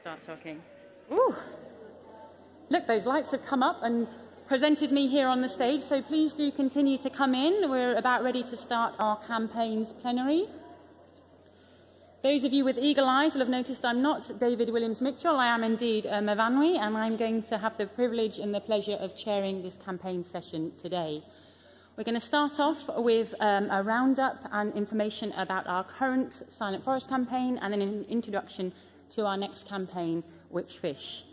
start talking. Ooh. Look, those lights have come up and presented me here on the stage, so please do continue to come in. We're about ready to start our campaign's plenary. Those of you with eagle eyes will have noticed I'm not David Williams Mitchell. I am indeed uh, Myfanwy, and I'm going to have the privilege and the pleasure of chairing this campaign session today. We're going to start off with um, a roundup and information about our current Silent Forest campaign and then an introduction to our next campaign, Which Fish.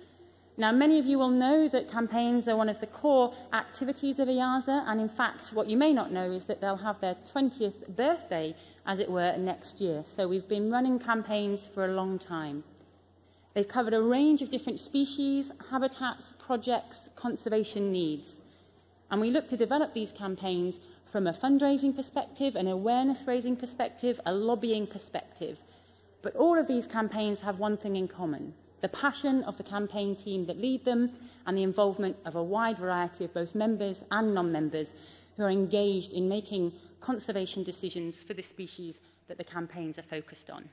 Now, many of you will know that campaigns are one of the core activities of EAZA, and in fact, what you may not know is that they'll have their 20th birthday, as it were, next year. So we've been running campaigns for a long time. They've covered a range of different species, habitats, projects, conservation needs. And we look to develop these campaigns from a fundraising perspective, an awareness raising perspective, a lobbying perspective. But all of these campaigns have one thing in common the passion of the campaign team that lead them and the involvement of a wide variety of both members and non-members who are engaged in making conservation decisions for the species that the campaigns are focused on.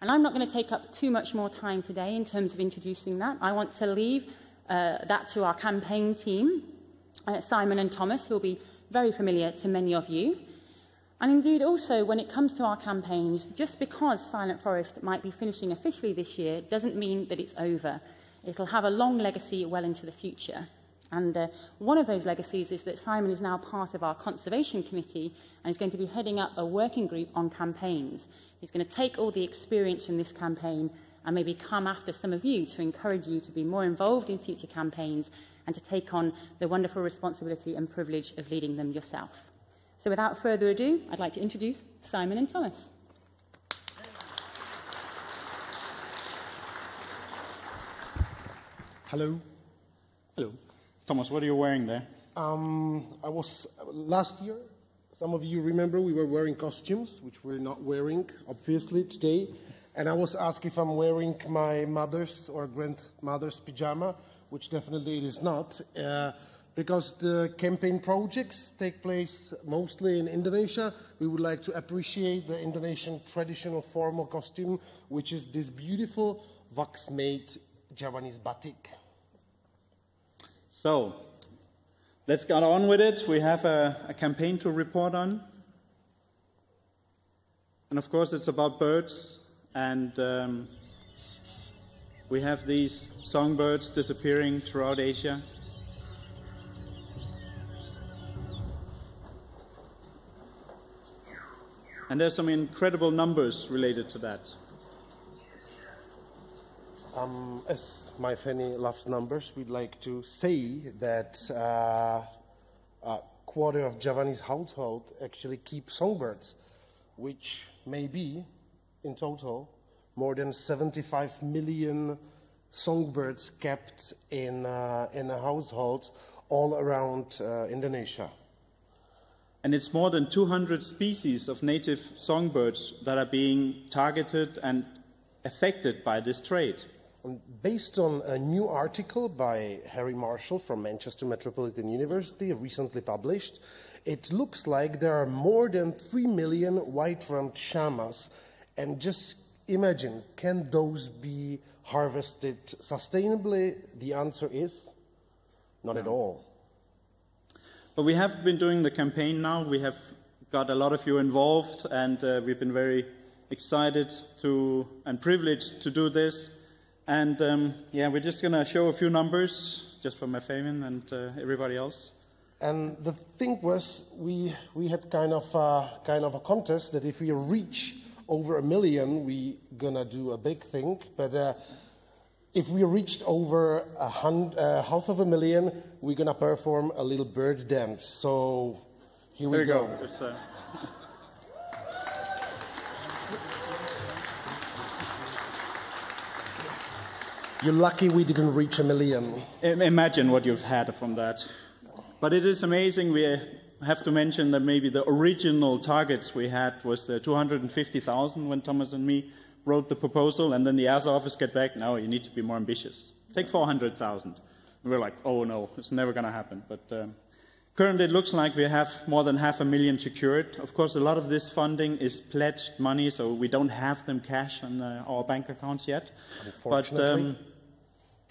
And I'm not going to take up too much more time today in terms of introducing that. I want to leave uh, that to our campaign team, uh, Simon and Thomas, who will be very familiar to many of you. And indeed, also, when it comes to our campaigns, just because Silent Forest might be finishing officially this year doesn't mean that it's over. It'll have a long legacy well into the future. And uh, one of those legacies is that Simon is now part of our Conservation Committee and is going to be heading up a working group on campaigns. He's going to take all the experience from this campaign and maybe come after some of you to encourage you to be more involved in future campaigns and to take on the wonderful responsibility and privilege of leading them yourself. So without further ado, I'd like to introduce Simon and Thomas. Hello. Hello. Thomas, what are you wearing there? Um, I was last year. Some of you remember we were wearing costumes, which we're not wearing, obviously, today. And I was asked if I'm wearing my mother's or grandmother's pajama, which definitely it is not. Uh, because the campaign projects take place mostly in Indonesia, we would like to appreciate the Indonesian traditional formal costume, which is this beautiful wax-made Javanese batik. So, let's get on with it. We have a, a campaign to report on. And of course, it's about birds. And um, we have these songbirds disappearing throughout Asia. And there's some incredible numbers related to that. Um, as Myfanwy loves numbers, we'd like to say that uh, a quarter of Javanese household actually keep songbirds, which may be, in total, more than 75 million songbirds kept in, uh, in a household all around uh, Indonesia and it's more than 200 species of native songbirds that are being targeted and affected by this trade. Um, based on a new article by Harry Marshall from Manchester Metropolitan University, recently published, it looks like there are more than 3 million white-rumped shamas. And just imagine, can those be harvested sustainably? The answer is not no. at all. But we have been doing the campaign now. We have got a lot of you involved, and uh, we've been very excited to and privileged to do this. And um, yeah, we're just going to show a few numbers just for Myfanwy and uh, everybody else. And the thing was, we, we had kind of, uh, kind of a contest that if we reach over a million, we're gonna do a big thing. But uh, if we reached over a hundred, uh, half of a million, we're going to perform a little bird dance. So here we there go. go. Uh... You're lucky we didn't reach a million. Imagine what you've had from that. But it is amazing. We have to mention that maybe the original targets we had was uh, 250,000 when Thomas and me wrote the proposal, and then the EAZA office get back, no, you need to be more ambitious. Take 400,000. And we're like, oh no, it's never going to happen. But um, Currently, it looks like we have more than half a million secured. Of course, a lot of this funding is pledged money, so we don't have them cash on uh, our bank accounts yet. But um,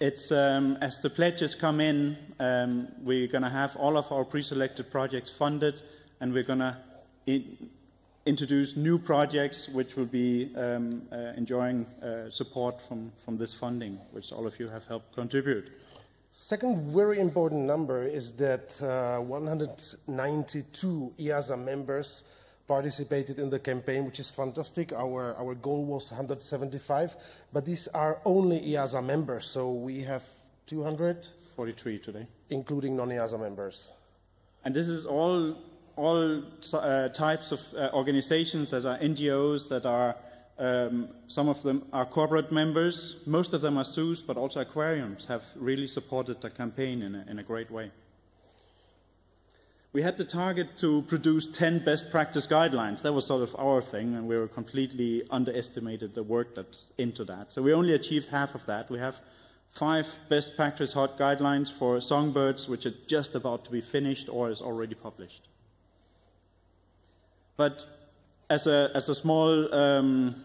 it's um, as the pledges come in, um, we're going to have all of our pre-selected projects funded, and we're going to introduce new projects which will be um, uh, enjoying uh, support from, from this funding, which all of you have helped contribute. Second very important number is that uh, 192 EAZA members participated in the campaign, which is fantastic. Our, our goal was 175, but these are only EAZA members, so we have 243 today, including non-EAZA members. And this is all all uh, types of uh, organizations that are NGOs that are um, some of them are corporate members. Most of them are zoos, but also aquariums have really supported the campaign in a, in a great way. We had the target to produce 10 best practice guidelines. That was sort of our thing, and we were completely underestimated the work that's into that. So we only achieved half of that. We have five best practice hot guidelines for songbirds, which are just about to be finished or is already published. But as a, as a small um,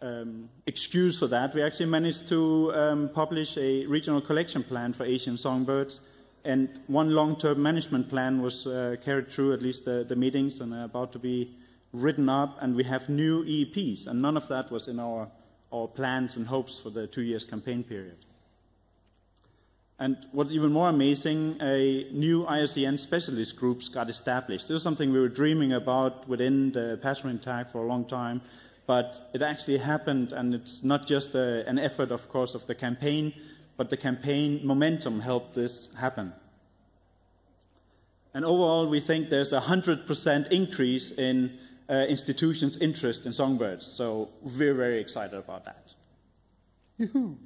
um, excuse for that, we actually managed to um, publish a regional collection plan for Asian songbirds. And one long term management plan was uh, carried through, at least the, the meetings, and about to be written up. And we have new EEPs, and none of that was in our, our plans and hopes for the two years campaign period. And what's even more amazing, a new IUCN specialist groups got established. This was something we were dreaming about within the Patrimony tag for a long time, but it actually happened, and it's not just a, an effort, of course, of the campaign, but the campaign momentum helped this happen. And overall, we think there's a 100% increase in uh, institutions' interest in songbirds, so we're very excited about that. Yoo-hoo.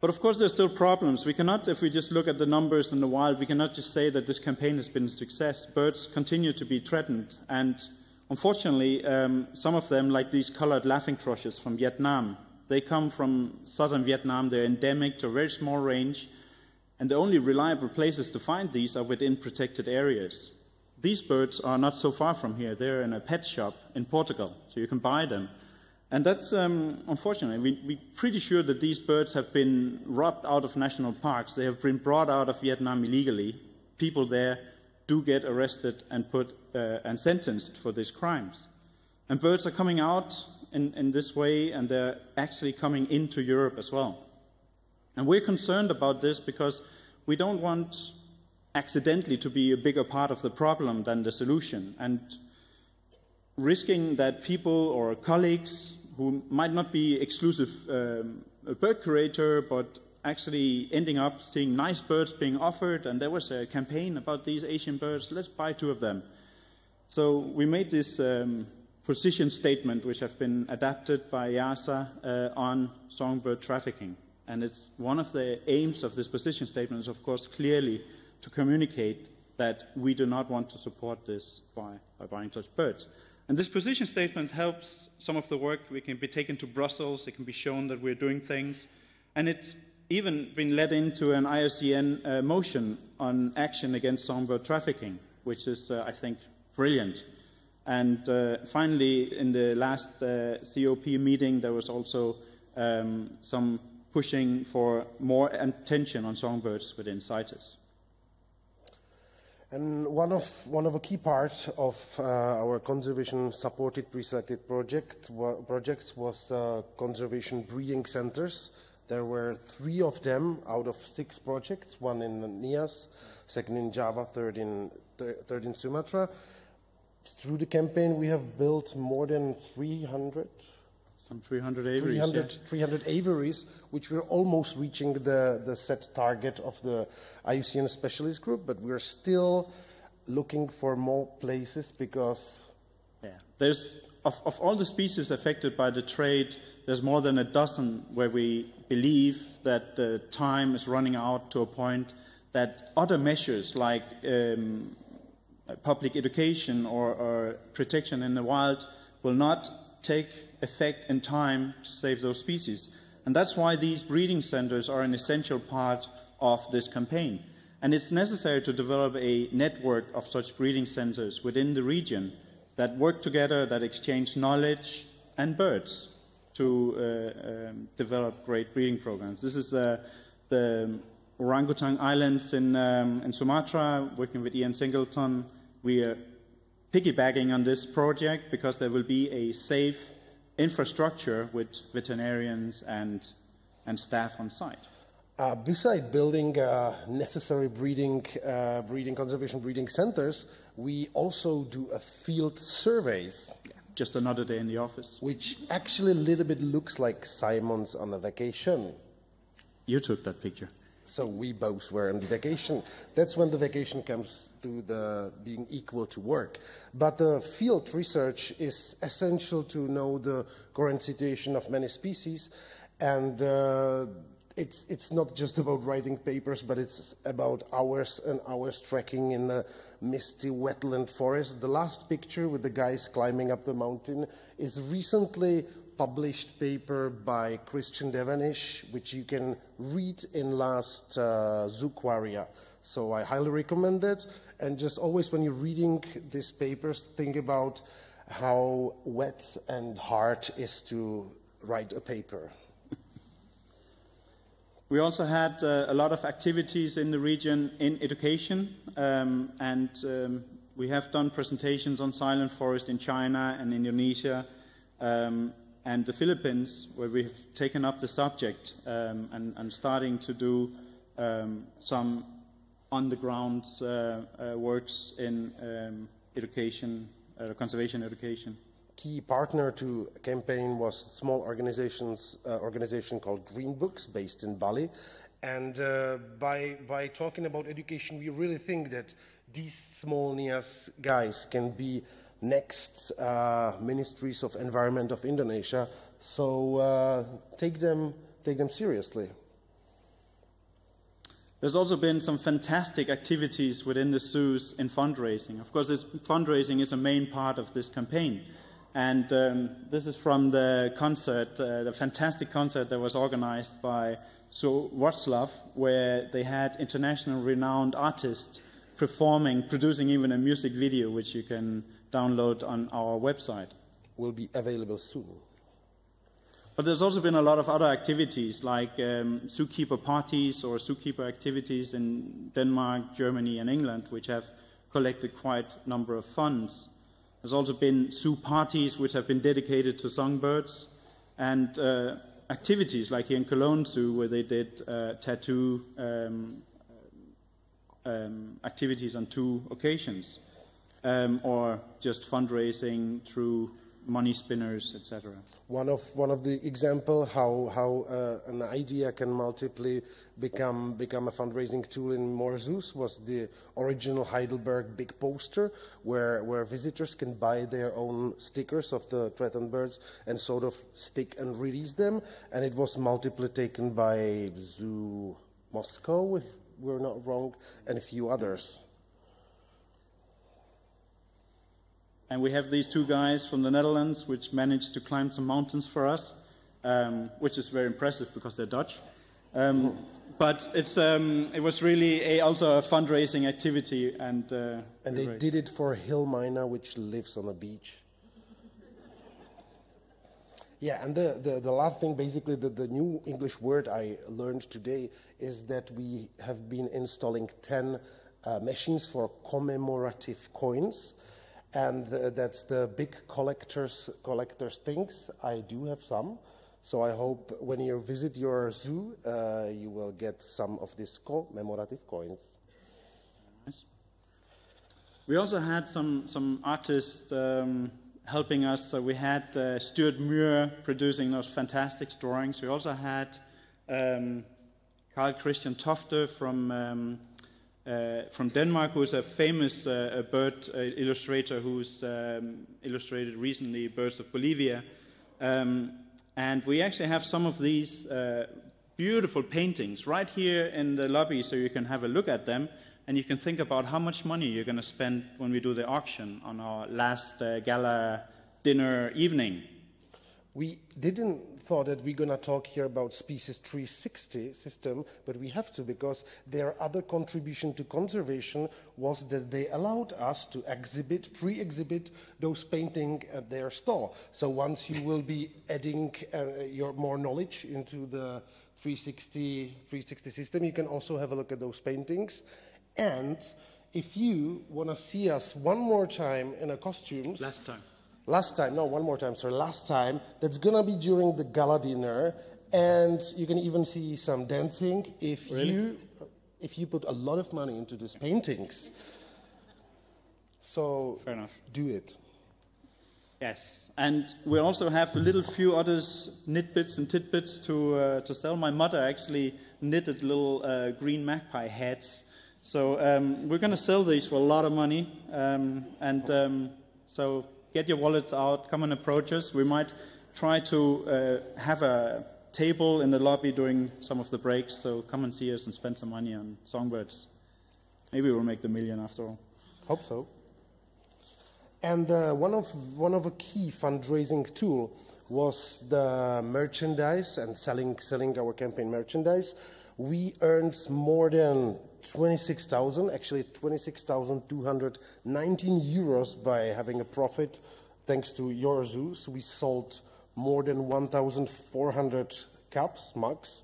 But of course, there's still problems. We cannot, if we just look at the numbers in the wild, we cannot just say that this campaign has been a success. Birds continue to be threatened, and unfortunately, um, some of them, like these colored laughing thrushes from Vietnam, they come from southern Vietnam. They're endemic to a very small range, and the only reliable places to find these are within protected areas. These birds are not so far from here. They're in a pet shop in Portugal, so you can buy them. And that's um, unfortunate. We, we're pretty sure that these birds have been robbed out of national parks. They have been brought out of Vietnam illegally. People there do get arrested and put uh, and sentenced for these crimes. And birds are coming out in, in this way, and they're actually coming into Europe as well. And we're concerned about this because we don't want accidentally to be a bigger part of the problem than the solution. And risking that people or colleagues who might not be exclusive um, a bird curator, but actually ending up seeing nice birds being offered, and there was a campaign about these Asian birds. Let's buy two of them. So we made this um, position statement, which have been adapted by EAZA uh, on songbird trafficking. And it's one of the aims of this position statement is, of course, clearly to communicate that we do not want to support this by, by buying such birds. And this position statement helps some of the work. We can be taken to Brussels. It can be shown that we're doing things. And it's even been led into an IUCN uh, motion on action against songbird trafficking, which is, uh, I think, brilliant. And uh, finally, in the last uh, COP meeting, there was also um, some pushing for more attention on songbirds within CITES. And one of, one of the key parts of uh, our conservation supported pre-selected project, projects was uh, conservation breeding centers. There were three of them out of six projects, one in Nias, second in Java, third in, third in Sumatra. Through the campaign, we have built more than 300 some 300 aviaries. 300, yeah. 300 aviaries, which we're almost reaching the, the set target of the IUCN specialist group, but we're still looking for more places because. Yeah, there's of, of all the species affected by the trade, there's more than a dozen where we believe that the time is running out to a point that other measures like um, public education or, or protection in the wild will not take effect in time to save those species. And that's why these breeding centers are an essential part of this campaign. And it's necessary to develop a network of such breeding centers within the region that work together, that exchange knowledge and birds to uh, um, develop great breeding programs. This is uh, the Orangutan Islands in, um, in Sumatra, working with Ian Singleton. We are piggybacking on this project because there will be a safe infrastructure with veterinarians and, and staff on site. Uh, beside building uh, necessary breeding, uh, breeding, conservation breeding centers, we also do a field surveys. Just another day in the office. Which actually a little bit looks like Simon's on a vacation. You took that picture. So we both were on the vacation. That's when the vacation comes to the being equal to work. But the field research is essential to know the current situation of many species and uh, it's, it's not just about writing papers, but it's about hours and hours trekking in the misty wetland forest. The last picture with the guys climbing up the mountain is recently published paper by Christian Devenish, which you can read in last uh, Zooquaria. So I highly recommend it. And just always when you're reading these papers, think about how wet and hard is to write a paper. We also had uh, a lot of activities in the region in education, um, and um, we have done presentations on silent forest in China and Indonesia um, and the Philippines, where we've taken up the subject um, and, and, starting to do um, some on-the-ground uh, uh, works in um, education, uh, conservation education key partner to campaign was a small organizations, uh, organization called Green Books based in Bali. And uh, by, by talking about education, we really think that these small NIAS guys can be next uh, ministries of environment of Indonesia. So uh, take, them, take them seriously. There's also been some fantastic activities within the zoos in fundraising. Of course, this fundraising is a main part of this campaign. And um, this is from the concert, uh, the fantastic concert that was organized by Zoo Wroclaw, where they had international renowned artists performing, producing even a music video, which you can download on our website. Will be available soon. But there's also been a lot of other activities like um, zookeeper parties or zookeeper activities in Denmark, Germany, and England, which have collected quite a number of funds. There's also been zoo parties which have been dedicated to songbirds and uh, activities like here in Cologne Zoo where they did uh, tattoo um, um, activities on two occasions um, or just fundraising through money spinners, etc. One of one of the example how how uh, an idea can multiply become become a fundraising tool in more zoos was the original Heidelberg big poster where where visitors can buy their own stickers of the threatened birds and sort of stick and release them and it was multiply taken by Zoo Moscow if we're not wrong and a few others. And we have these two guys from the Netherlands which managed to climb some mountains for us, um, which is very impressive because they're Dutch. Um, but it's, um, it was really a, also a fundraising activity. And, uh, and they did it for Hilmina, which lives on a beach. Yeah, and the, the, the, last thing, basically, the, the new English word I learned today is that we have been installing 10 uh, machines for commemorative coins and uh, that's the big collectors collectors things. I do have some, so I hope when you visit your zoo, uh, you will get some of these commemorative coins. Nice. We also had some some artists um, helping us. So we had uh, Stuart Muir producing those fantastic drawings. We also had um, Carl Christian Tofte from um, uh, from Denmark, who's a famous uh, bird uh, illustrator who's um, illustrated recently birds of Bolivia. Um, and we actually have some of these uh, beautiful paintings right here in the lobby so you can have a look at them and you can think about how much money you're going to spend when we do the auction on our last uh, gala dinner evening. we didn't thought that we're going to talk here about species 360 system, but we have to because their other contribution to conservation was that they allowed us to exhibit, pre-exhibit those painting at their store. So once you will be adding uh, your more knowledge into the 360, 360 system, you can also have a look at those paintings. And if you want to see us one more time in a costumes, last time last time, no, one more time, sorry, last time, that's gonna be during the gala dinner, and you can even see some dancing if really? you if you put a lot of money into these paintings. So Fair enough. do it. Yes, and we also have a little few others knitbits and tidbits to uh, to sell. My mother actually knitted little uh, green magpie hats, so um, we're going to sell these for a lot of money, um, and um, so get your wallets out, come and approach us. We might try to uh, have a table in the lobby during some of the breaks, so come and see us and spend some money on songbirds. Maybe we'll make the million after all. Hope so. And uh, one of one of a key fundraising tool was the merchandise and selling selling our campaign merchandise. We earned more than 26,000, actually 26,219 euros by having a profit thanks to your zoos. We sold more than 1,400 cups, mugs,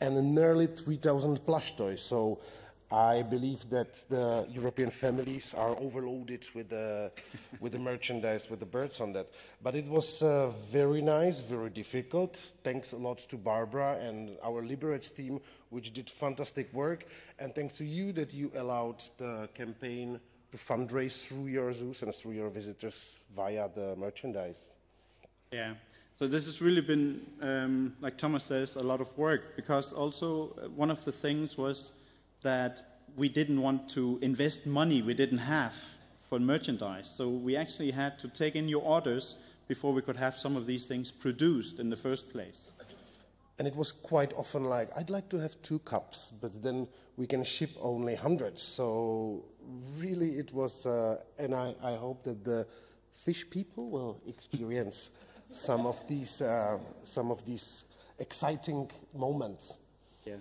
and nearly 3,000 plush toys. So I believe that the European families are overloaded with the, with the merchandise, with the birds on that. But it was uh, very nice, very difficult. Thanks a lot to Barbara and our Liberec team, which did fantastic work. And thanks to you that you allowed the campaign to fundraise through your zoos and through your visitors via the merchandise. Yeah. So this has really been, um, like Thomas says, a lot of work because also uh, one of the things was that we didn't want to invest money we didn't have for merchandise. So we actually had to take in your orders before we could have some of these things produced in the first place. And it was quite often like, I'd like to have two cups, but then we can ship only hundreds. So really it was, uh, and I, I, hope that the fish people will experience some of these, uh, some of these exciting moments. Yeah.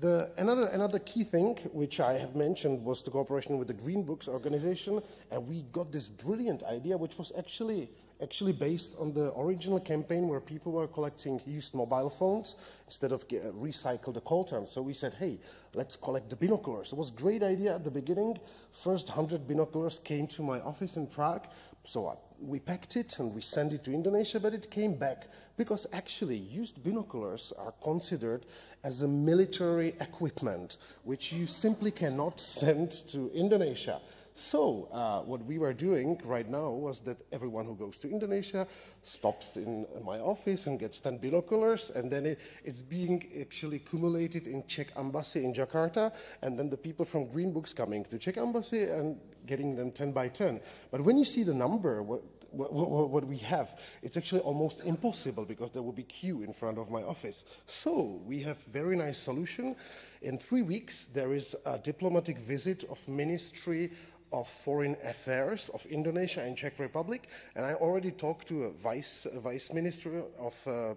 The, another, another key thing, which I have mentioned, was the cooperation with the Green Books organization, and we got this brilliant idea, which was actually actually based on the original campaign where people were collecting used mobile phones instead of uh, recycle the coltans. So we said, hey, let's collect the binoculars. It was a great idea at the beginning. First 100 binoculars came to my office in Prague. So I we packed it and we sent it to Indonesia, but it came back because actually used binoculars are considered as a military equipment which you simply cannot send to Indonesia. So, uh, what we were doing right now was that everyone who goes to Indonesia stops in my office and gets 10 binoculars, and then it, it's being actually accumulated in Czech Embassy in Jakarta, and then the people from Green Books coming to Czech Embassy and getting them 10 by 10. But when you see the number, what, what, what, what, we have, it's actually almost impossible because there will be queue in front of my office. So we have very nice solution. In three weeks, there is a diplomatic visit of Ministry of Foreign Affairs of Indonesia and Czech Republic, and I already talked to a vice, a vice minister of uh,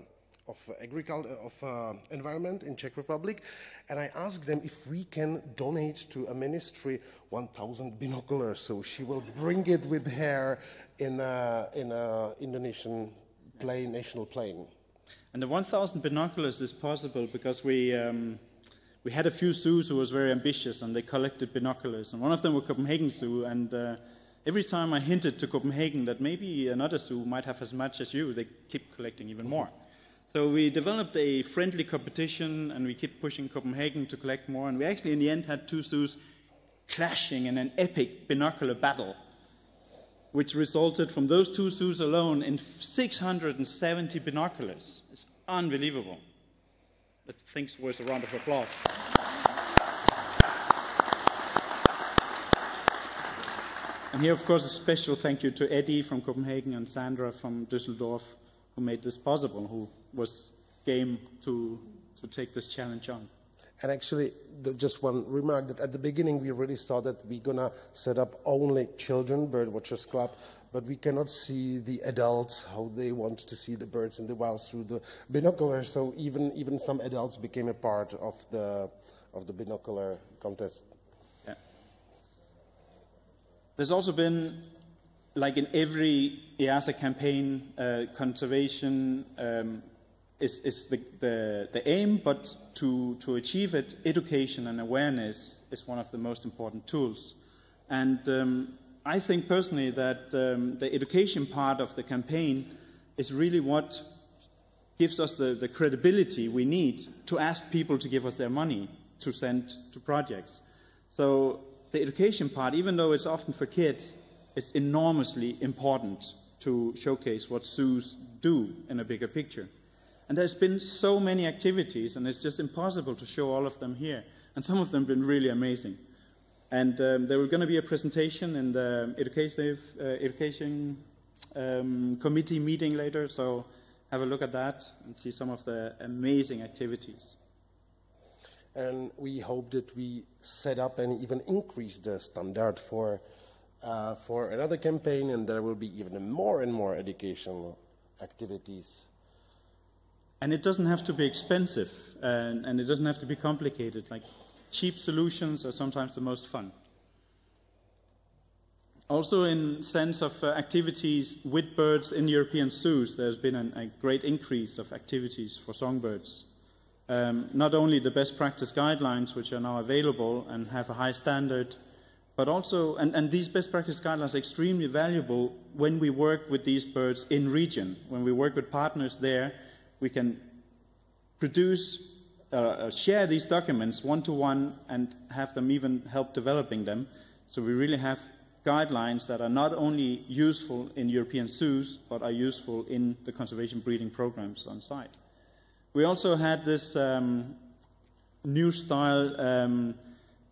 of agriculture of uh, environment in Czech Republic, and I asked them if we can donate to a ministry 1,000 binoculars. So she will bring it with her in a, in a Indonesian plane, national plane. And the 1,000 binoculars is possible because we. Um, we had a few zoos who was very ambitious and they collected binoculars. And one of them was Copenhagen Zoo. And uh, every time I hinted to Copenhagen that maybe another zoo might have as much as you, they keep collecting even more. So we developed a friendly competition and we kept pushing Copenhagen to collect more. And we actually, in the end, had two zoos clashing in an epic binocular battle, which resulted from those two zoos alone in 670 binoculars. It's unbelievable. That thinks worth a round of applause. And here, of course, a special thank you to Eddie from Copenhagen and Sandra from Düsseldorf, who made this possible, who was game to, to take this challenge on. And actually, the, just one remark that at the beginning we really saw that we're gonna set up only children birdwatchers club, but we cannot see the adults how they want to see the birds in the wild through the binocular. So even even some adults became a part of the of the binocular contest. Yeah. There's also been, like in every EAZA campaign, uh, conservation um, is, is the, the, the, aim, but to, to achieve it, education and awareness is one of the most important tools. And um, I think personally that um, the education part of the campaign is really what gives us the, the, credibility we need to ask people to give us their money to send to projects. So the education part, even though it's often for kids, it's enormously important to showcase what zoos do in a bigger picture. And there's been so many activities, and it's just impossible to show all of them here. And some of them have been really amazing. And um, there was going to be a presentation in the uh, education um, committee meeting later, so have a look at that and see some of the amazing activities. And we hope that we set up and even increase the standard for, uh, for another campaign, and there will be even more and more educational activities and it doesn't have to be expensive, and, and it doesn't have to be complicated. Like cheap solutions are sometimes the most fun. Also, in sense of uh, activities with birds in European zoos, there's been an, a great increase of activities for songbirds. Um, not only the best practice guidelines, which are now available and have a high standard, but also, and, and these best practice guidelines are extremely valuable when we work with these birds in region, when we work with partners there we can produce, uh, uh, share these documents one to one and have them even help developing them. So we really have guidelines that are not only useful in European zoos, but are useful in the conservation breeding programs on site. We also had this um, new style um,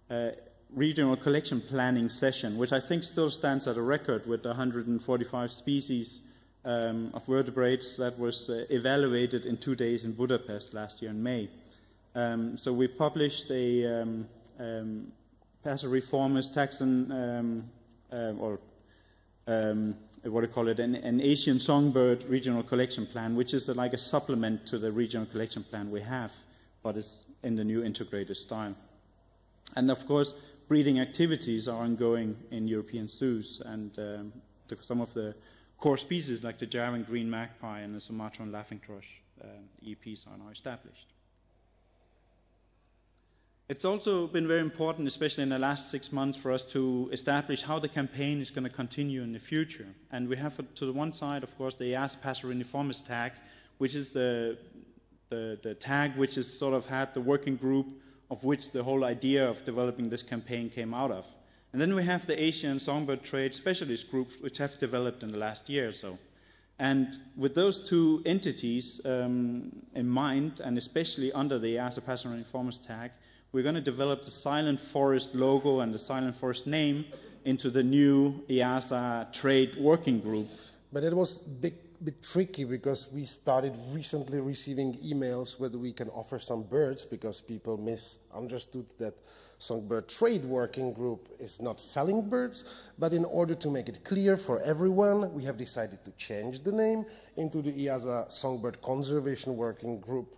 uh, regional collection planning session, which I think still stands at a record with 145 species um, of vertebrates that was uh, evaluated in two days in Budapest last year in May. Um, so we published a um, um, Passeriformes taxon, um, uh, or um, what do you call it, an, an, Asian songbird regional collection plan, which is a, like a supplement to the regional collection plan we have, but is in the new integrated style. And of course, breeding activities are ongoing in European zoos, and um, some of the core species like the Javan green magpie and the Sumatran laughing thrush uh, EPs are now established. It's also been very important, especially in the last six months, for us to establish how the campaign is going to continue in the future. And we have, to the one side, of course, the EAZA Passeriformes tag, which is the, the, the tag which has sort of had the working group of which the whole idea of developing this campaign came out of. And then we have the Asian songbird trade specialist groups, which have developed in the last year or so. And with those two entities um, in mind, and especially under the EAZA Passeriformes tag, we're going to develop the Silent Forest logo and the Silent Forest name into the new EAZA trade working group. But it was big bit tricky because we started recently receiving emails whether we can offer some birds because people misunderstood that Songbird Trade Working Group is not selling birds, but in order to make it clear for everyone, we have decided to change the name into the EAZA Songbird Conservation Working Group,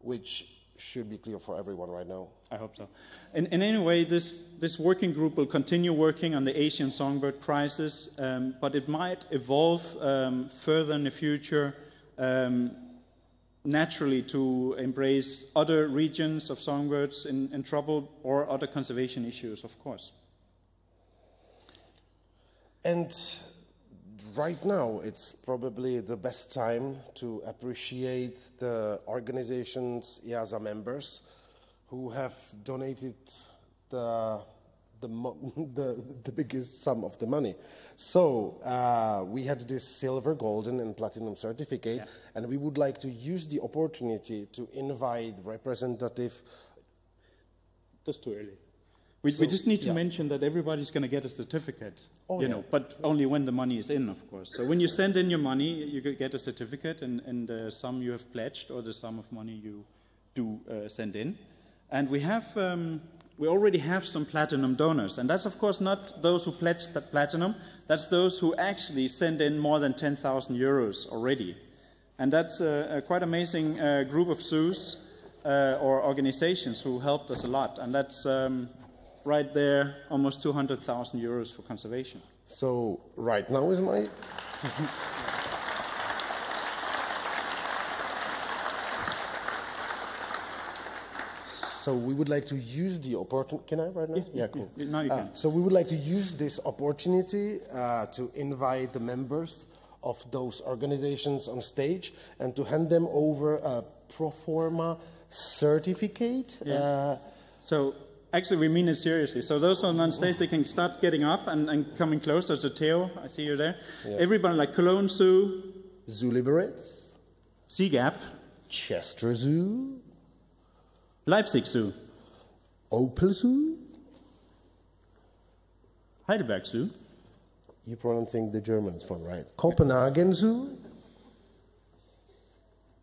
which should be clear for everyone right now. I hope so. In, in any way, this, this working group will continue working on the Asian songbird crisis, um, but it might evolve um, further in the future um, naturally to embrace other regions of songbirds in, in trouble or other conservation issues, of course. And right now, it's probably the best time to appreciate the organizations, EAZA members, who have donated the the, the, the, biggest sum of the money. So uh, we had this silver, golden, and platinum certificate, yeah. and we would like to use the opportunity to invite representative. That's too early. We, so, we just need to yeah. mention that everybody's going to get a certificate, oh, you yeah. know, but only when the money is in, of course. So when you send in your money, you get a certificate, and, and the sum you have pledged or the sum of money you do uh, send in. And we have um, we already have some platinum donors. And that's, of course, not those who pledged that platinum, that's those who actually send in more than 10,000 euros already. And that's a, a quite amazing uh, group of zoos uh, or organizations who helped us a lot. And that's um, right there, almost 200,000 euros for conservation. So right now is my. so we would like to use the opportunity. Can I right now? Yeah, cool. yeah, now you Uh, can. so we would like to use this opportunity uh, to invite the members of those organizations on stage and to hand them over a pro forma certificate. Uh, So actually, we mean it seriously. So those on on stage, they can start getting up and, and coming closer. So Theo, I see you there. Yeah. Everybody like Cologne Zoo, Zoo Liberec, Sea Gap, Chester Zoo, Leipzig Zoo, Opel Zoo. Heidelberg Zoo, You're pronouncing the Germans one, right? Copenhagen Zoo.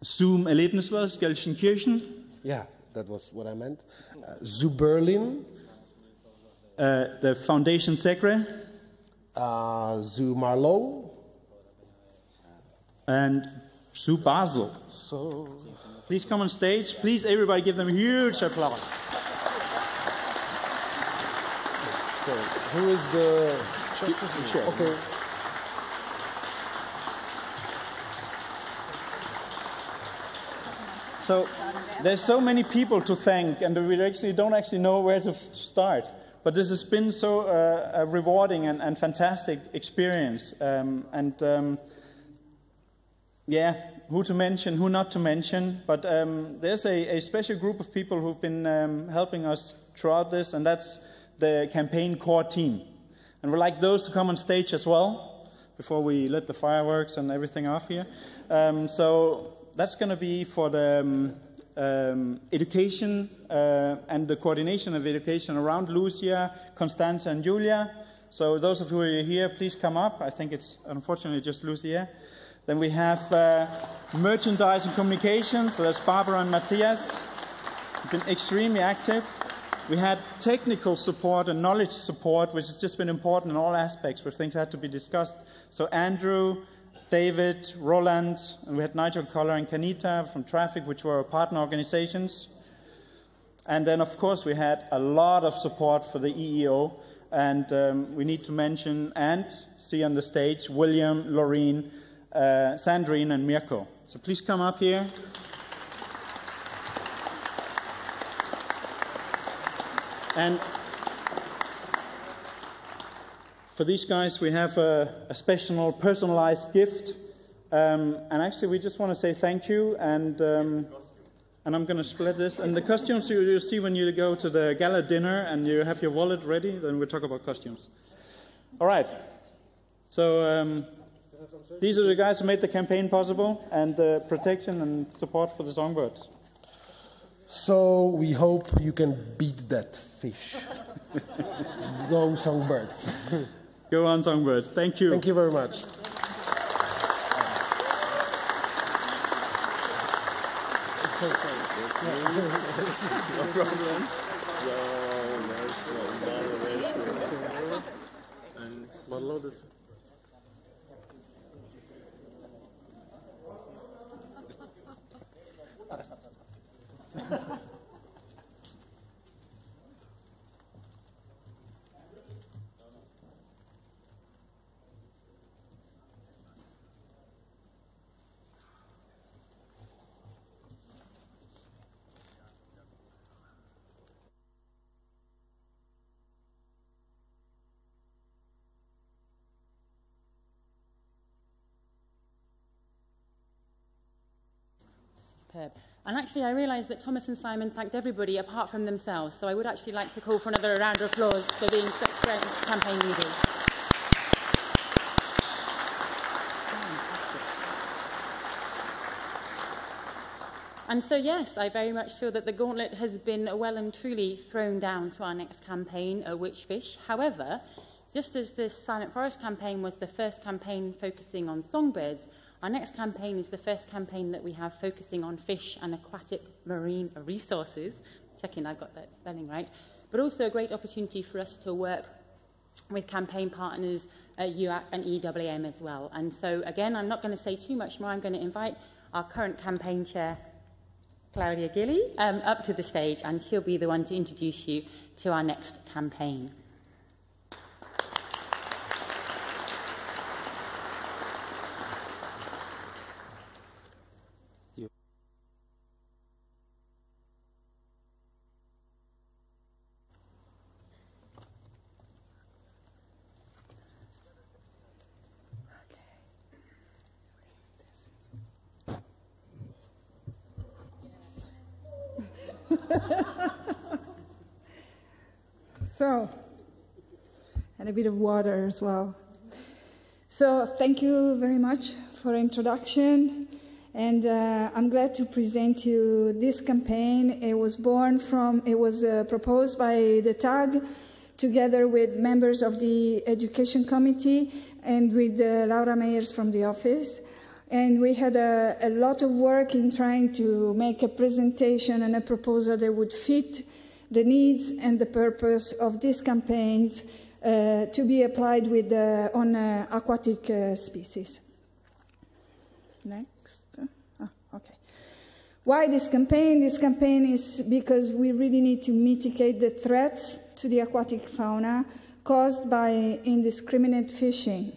Zoom Erlebniswelt, Gelsenkirchen, Yeah, that was what I meant. Uh, Zoo Berlin, uh, the Foundation Segre, uh, Zoo Marlow. and Zoo Basel. So, Please come on stage. Please, everybody, give them a huge applause. so who is the Sure. Okay. So there's so many people to thank, and we actually don't actually know where to start. But this has been so uh, a rewarding and, and fantastic experience. Um, and um, yeah, who to mention, who not to mention. But um, there's a, a special group of people who've been um, helping us throughout this, and that's the campaign core team. And we'd like those to come on stage as well before we lit the fireworks and everything off here. Um, so that's going to be for the um, um, education uh, and the coordination of education around Lucia, Constanza, and Julia. So those of you who are here, please come up. I think it's unfortunately just Lucia. Then we have uh, merchandise and communication. So that's Barbara and Matthias. Been extremely active. We had technical support and knowledge support, which has just been important in all aspects where things had to be discussed. So Andrew, David, Roland, and we had Nigel Collar and Kanita from Traffic, which were our partner organizations. And then, of course, we had a lot of support for the EEO. And um, we need to mention and see on the stage William, Laureen, uh, Sandrine, and Mirko. So please come up here. And for these guys, we have a, a special personalized gift. Um, and actually, we just want to say thank you. And, um, and I'm going to split this. And the costumes you, you see when you go to the gala dinner and you have your wallet ready, then we'll talk about costumes. All right. So um, these are the guys who made the campaign possible and the protection and support for the songbirds. So we hope you can beat that fish. Go songbirds. Go on, songbirds. Thank you. Thank you very much. Superb. And actually, I realised that Thomas and Simon thanked everybody apart from themselves. So I would actually like to call for another round of applause for being such great campaign leaders. And so, yes, I very much feel that the gauntlet has been well and truly thrown down to our next campaign, A Which Fish. However, just as this Silent Forest campaign was the first campaign focusing on songbirds, our next campaign is the first campaign that we have focusing on fish and aquatic marine resources. Checking I've got that spelling right. but also a great opportunity for us to work with campaign partners at EUAC and EAAM as well. And so, again, I'm not going to say too much more. I'm going to invite our current campaign chair, Claudia Gili, um, up to the stage, and she'll be the one to introduce you to our next campaign. so, and a bit of water as well. So, thank you very much for introduction. And uh, I'm glad to present you this campaign. It was born from, it was uh, proposed by the TAG together with members of the Education Committee and with uh, Laura Meyers from the office. And we had a, a, lot of work in trying to make a presentation and a proposal that would fit the needs and the purpose of these campaigns uh, to be applied with, uh, on uh, aquatic uh, species. Next. Ah, okay. Why this campaign? This campaign is because we really need to mitigate the threats to the aquatic fauna caused by indiscriminate fishing.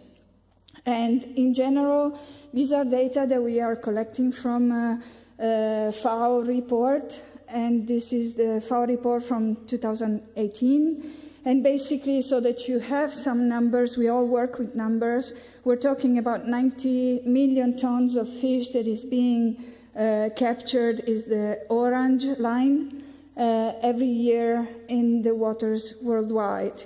And in general, these are data that we are collecting from uh, uh, FAO report, and this is the FAO report from 2018. And basically, so that you have some numbers, we all work with numbers. We're talking about 90 million tons of fish that is being uh, captured is the orange line uh, every year in the waters worldwide.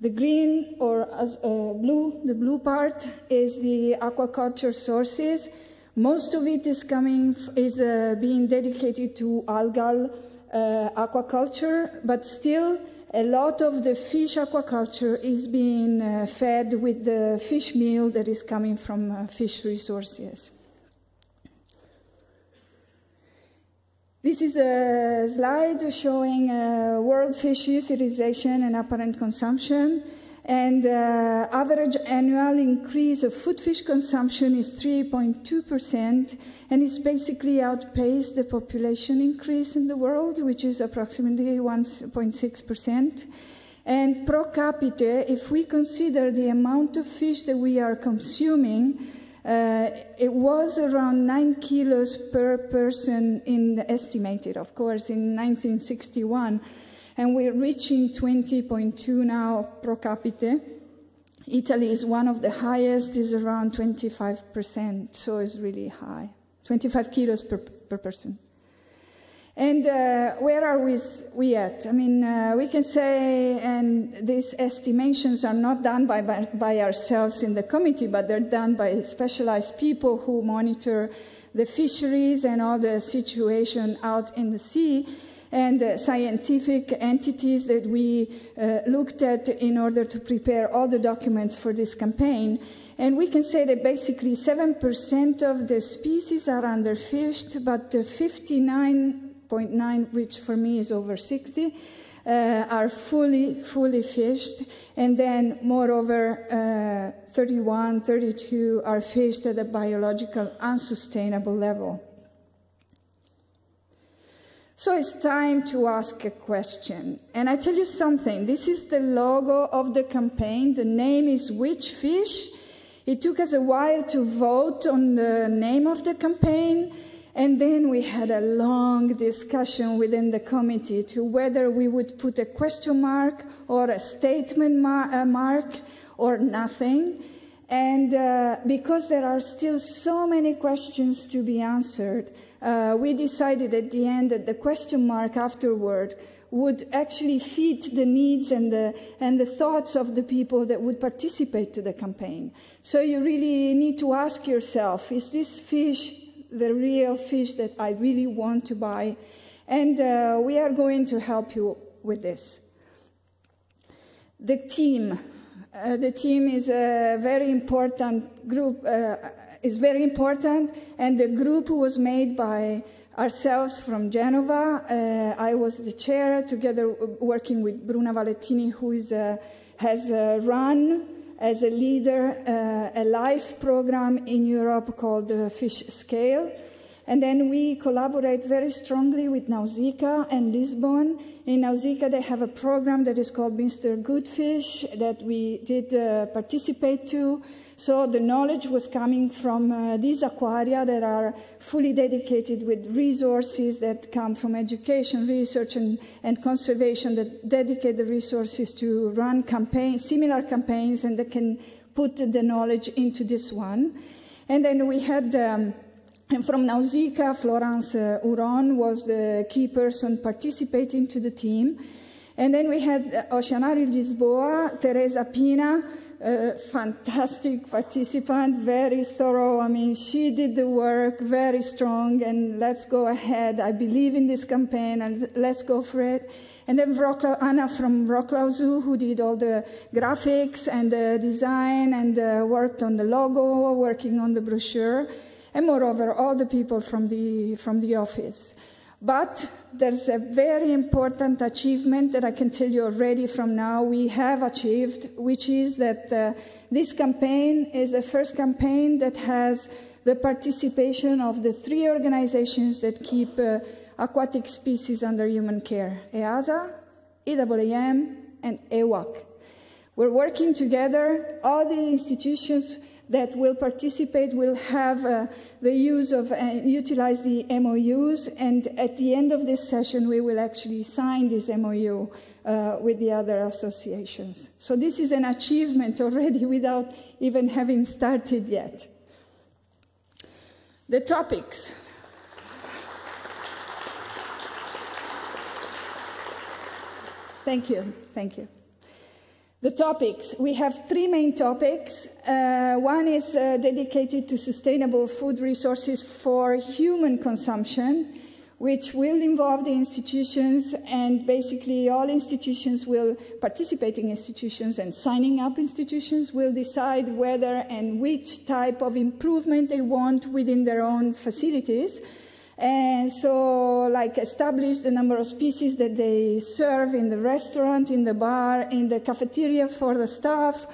The green or uh, blue, the blue part is the aquaculture sources. Most of it is coming, is uh, being dedicated to algal uh, aquaculture, but still a lot of the fish aquaculture is being uh, fed with the fish meal that is coming from uh, fish resources. This is a slide showing uh, world fish utilization and apparent consumption. And uh, average annual increase of food fish consumption is 3.2%, and it's basically outpaced the population increase in the world, which is approximately 1.6%. And pro capita, if we consider the amount of fish that we are consuming, uh, it was around 9 kilos per person in estimated, of course, in 1961, and we're reaching 20.2 now pro capita. Italy is one of the highest, is around 25%, so it's really high. 25 kilos per, per person. And uh, where are we, we, at? I mean, uh, we can say, and these estimations are not done by, by, by, ourselves in the committee, but they're done by specialized people who monitor the fisheries and all the situation out in the sea, and uh, scientific entities that we uh, looked at in order to prepare all the documents for this campaign. And we can say that basically 7% of the species are underfished, but 59 0.9, which for me is over 60, uh, are fully, fully fished. And then, moreover, uh, 31, 32 are fished at a biological unsustainable level. So it's time to ask a question. And I tell you something this is the logo of the campaign. The name is Which Fish? It took us a while to vote on the name of the campaign. And then we had a long discussion within the committee to whether we would put a question mark or a statement mar- a mark or nothing. And uh, because there are still so many questions to be answered, uh, we decided at the end that the question mark afterward would actually fit the needs and the, and the thoughts of the people that would participate to the campaign. So you really need to ask yourself, is this fish the real fish that I really want to buy. And uh, we are going to help you with this. The team. Uh, the team is a very important group, uh, is very important, and the group was made by ourselves from Genova. Uh, I was the chair, together working with Bruna Valettini, who is a, has a run as a leader uh, a life program in Europe called the Fish Scale. And then we collaborate very strongly with Nausicaa and Lisbon. In Nausicaa, they have a program that is called Mr. Goodfish that we did uh, participate to. So the knowledge was coming from uh, these aquaria that are fully dedicated with resources that come from education, research, and, and conservation that dedicate the resources to run campaigns, similar campaigns, and that can put the knowledge into this one. And then we had um, and from Nausicaa, Florence uh, Huron was the key person participating to the team. And then we had uh, Oceanari Lisboa, Teresa Pina, a fantastic participant, very thorough. I mean, she did the work, very strong, and let's go ahead. I believe in this campaign, and let's go for it. And then Wroclaw, Anna from Wroclaw Zoo, who did all the graphics and the design and uh, worked on the logo, working on the brochure and moreover, all the people from the, from the office. But there's a very important achievement that I can tell you already from now we have achieved, which is that uh, this campaign is the first campaign that has the participation of the three organizations that keep uh, aquatic species under human care EAZA, EAAM, and EUAC. We're working together, all the institutions that will participate will have uh, the use of, uh, utilize the MOUs, and at the end of this session, we will actually sign this MOU uh, with the other associations. So this is an achievement already without even having started yet. The topics. Thank you, thank you. The topics. We have three main topics. Uh, one is uh, dedicated to sustainable food resources for human consumption, which will involve the institutions, and basically all institutions will, participating institutions and signing up institutions will decide whether and which type of improvement they want within their own facilities. And so, like, establish the number of species that they serve in the restaurant, in the bar, in the cafeteria for the staff,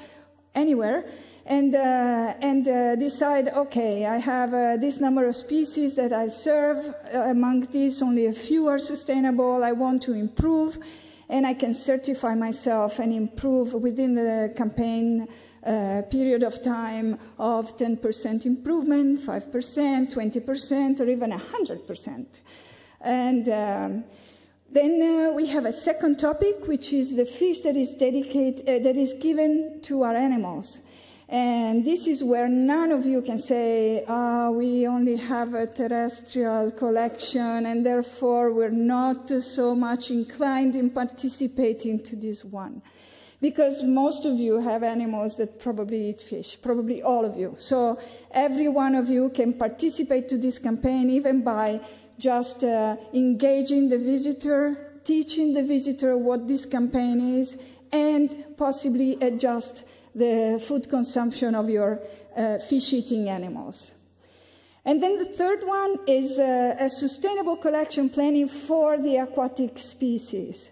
anywhere. And, uh, and uh, decide, okay, I have uh, this number of species that I serve. Uh, among these, only a few are sustainable. I want to improve. And I can certify myself and improve within the campaign a period of time of 10% improvement, 5%, 20%, or even 100%. And um, then uh, we have a second topic, which is the fish that is dedicated, uh, that is given to our animals. And this is where none of you can say, oh, we only have a terrestrial collection and therefore we're not so much inclined in participating to this one because most of you have animals that probably eat fish, probably all of you. So every one of you can participate to this campaign even by just uh, engaging the visitor, teaching the visitor what this campaign is, and possibly adjust the food consumption of your uh, fish-eating animals. And then the third one is uh, a sustainable collection planning for the aquatic species.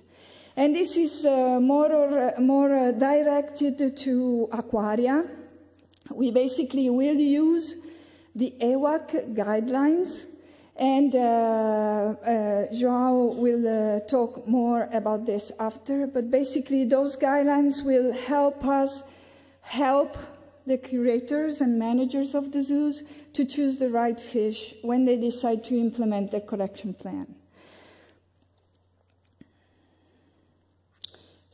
And this is uh, more, or, more uh, directed to aquaria. We basically will use the EUAC guidelines, and uh, uh, Joao will uh, talk more about this after, but basically those guidelines will help us help the curators and managers of the zoos to choose the right fish when they decide to implement their collection plan.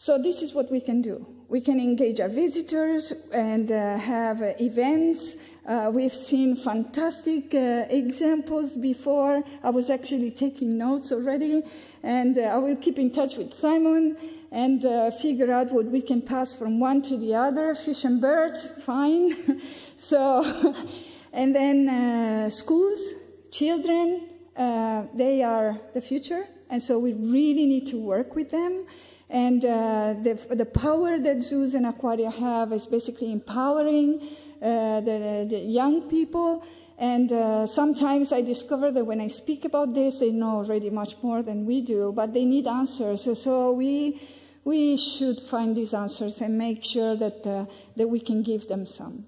So this is what we can do. We can engage our visitors and uh, have uh, events. Uh, we've seen fantastic uh, examples before. I was actually taking notes already, and uh, I will keep in touch with Simon and uh, figure out what we can pass from one to the other. Fish and birds, fine. so, and then schools, children, they are the future, and so we really need to work with them. And uh, the, the power that zoos and aquaria have is basically empowering uh, the, the, young people And uh, sometimes I discover that when I speak about this, they know already much more than we do, but they need answers. So, so we, we should find these answers and make sure that, uh, that we can give them some.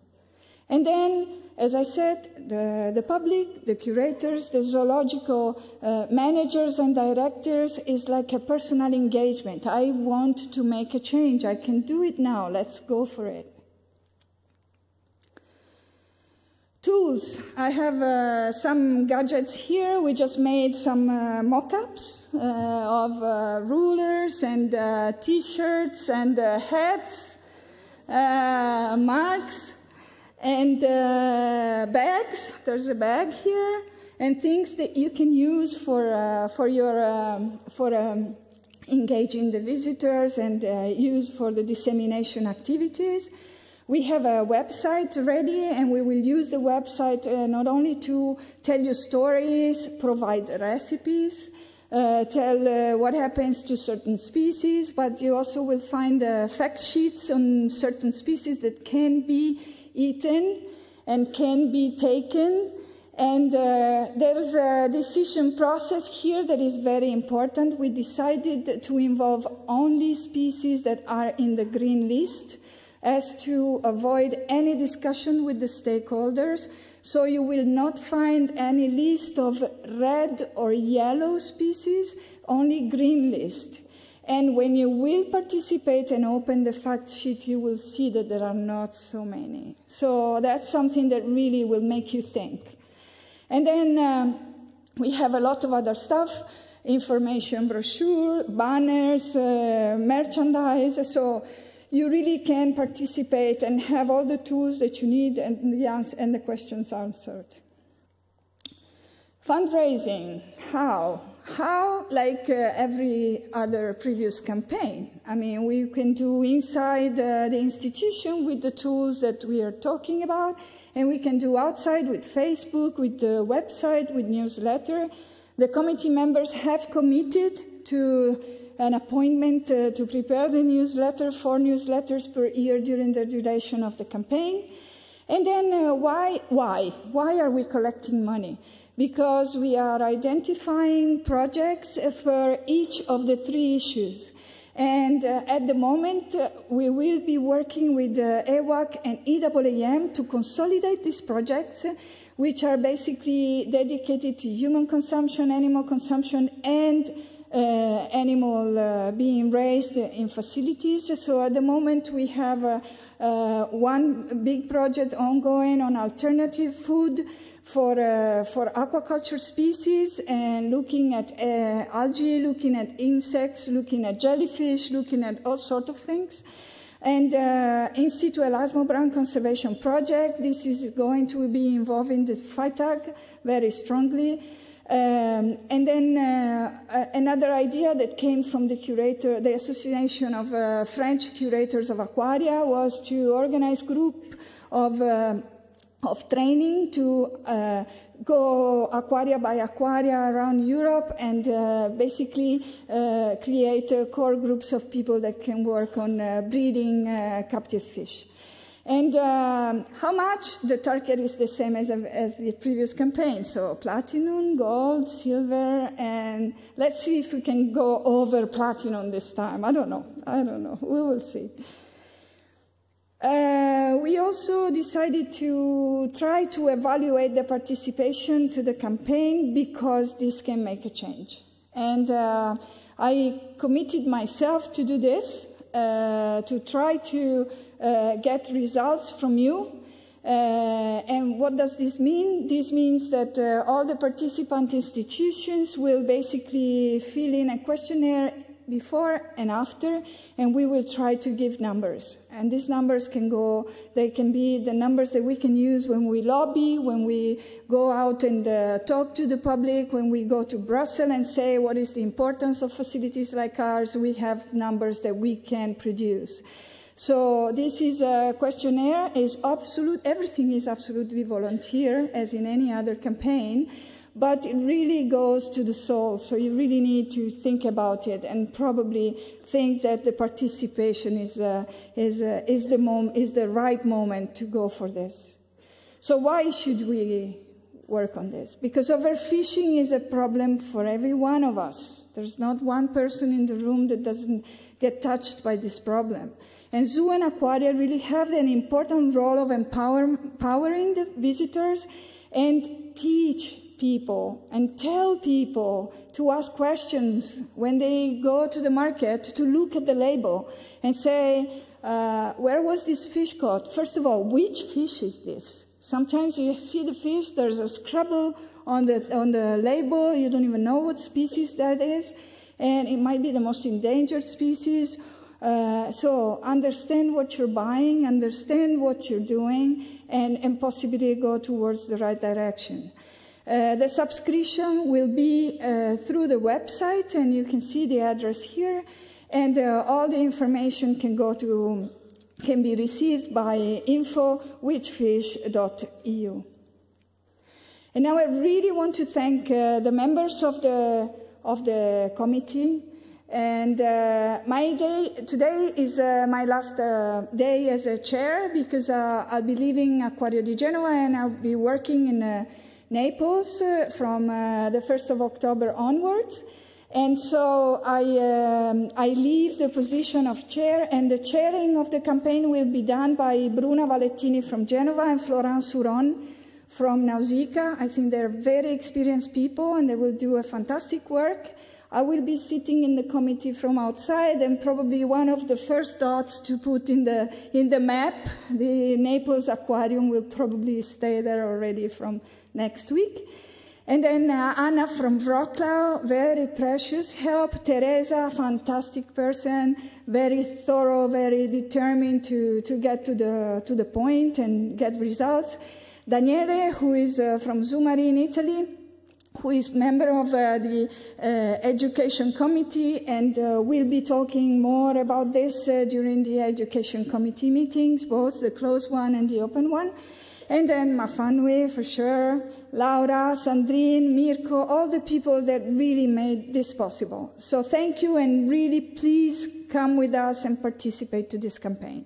And then, as I said, the, the public, the curators, the zoological uh, managers and directors is like a personal engagement. I want to make a change. I can do it now. Let's go for it. Tools. I have uh, some gadgets here. We just made some uh, mock-ups uh, of uh, rulers and uh, t-shirts and uh, hats, mugs, and bags. There's a bag here, and things that you can use for for your um, for um, engaging the visitors and use for the dissemination activities. We have a website ready, and we will use the website uh, not only to tell you stories, provide recipes, uh, tell uh, what happens to certain species, but you also will find uh, fact sheets on certain species that can be eaten and can be taken. And uh, there's a decision process here that is very important. We decided to involve only species that are in the green list as to avoid any discussion with the stakeholders. So you will not find any list of red or yellow species, only green list. And when you will participate and open the fact sheet, you will see that there are not so many. So that's something that really will make you think. And then um, we have a lot of other stuff information brochure, banners, uh, merchandise. So you really can participate and have all the tools that you need and the, and the questions answered. Fundraising, how? How, like uh, every other previous campaign? I mean, we can do inside uh, the institution with the tools that we are talking about, and we can do outside with Facebook, with the website, with newsletter. The committee members have committed to an appointment uh, to prepare the newsletter, four newsletters per year during the duration of the campaign. And then uh, why, why? Why are we collecting money? Because we are identifying projects for each of the three issues. And uh, at the moment, uh, we will be working with uh, EUAC and EAAM to consolidate these projects, which are basically dedicated to human consumption, animal consumption, and uh, animal uh, being raised in facilities. So at the moment we have uh one big project ongoing on alternative food for, uh, for aquaculture species and looking at uh, algae, looking at insects, looking at jellyfish, looking at all sorts of things. And in situ elasmobranch conservation project, this is going to be involving the FAITAG very strongly. Um, and then uh, another idea that came from the curator, the Association of uh, French Curators of Aquaria, was to organize group of uh, of training to uh, go aquaria by aquaria around Europe and uh, basically uh, create core groups of people that can work on breeding captive fish. And um, how much? The target is the same as, as the previous campaign. So platinum, gold, silver, and let's see if we can go over platinum this time. I don't know. I don't know. We will see. Uh, we also decided to try to evaluate the participation to the campaign because this can make a change. And uh, I committed myself to do this, uh, to try to uh, get results from you. Uh, and what does this mean? This means that all the participant institutions will basically fill in a questionnaire before and after, and we will try to give numbers. And these numbers can go, they can be the numbers that we can use when we lobby, when we go out and uh, talk to the public, when we go to Brussels and say what is the importance of facilities like ours, we have numbers that we can produce. So this is a questionnaire, is absolute, everything is absolutely volunteer, as in any other campaign, but it really goes to the soul, so you really need to think about it and probably think that the participation is, uh, is, uh, is, the, mom- is the right moment to go for this. So why should we work on this because overfishing is a problem for every one of us. There's not one person in the room that doesn't get touched by this problem. And zoo and aquaria really have an important role of empower, empowering the visitors and teach people and tell people to ask questions when they go to the market to look at the label and say, uh, where was this fish caught? First of all, which fish is this? Sometimes you see the fish, there's a scribble on the, on the label, you don't even know what species that is, and it might be the most endangered species. Uh, so understand what you're buying, understand what you're doing, and, and possibly go towards the right direction. Uh, the subscription will be uh, through the website, and you can see the address here. And uh, all the information can go to can be received by info.whichfish.eu. And now I really want to thank uh, the members of the, of the committee. And uh, my day today is my last day as a chair because I'll be leaving Acquario di Genova and I'll be working in Naples from the 1st of October onwards. And so I, um, I leave the position of chair, and the chairing of the campaign will be done by Bruna Valettini from Genova and Florence Huron from Nausicaa. I think they're very experienced people, and they will do a fantastic work. I will be sitting in the committee from outside, and probably one of the first dots to put in the, in the map. The Naples Aquarium will probably stay there already from next week. And then uh, Anna from Wroclaw, very precious help. Teresa, fantastic person, very thorough, very determined to, to get to the, to the point and get results. Daniele, who is uh, from Zoomarine in Italy, who is member of uh, the uh, education committee and uh, will be talking more about this uh, during the education committee meetings, both the closed one and the open one. And then Myfanwy, for sure, Laura, Sandrine, Mirko, all the people that really made this possible. So thank you and really please come with us and participate to this campaign.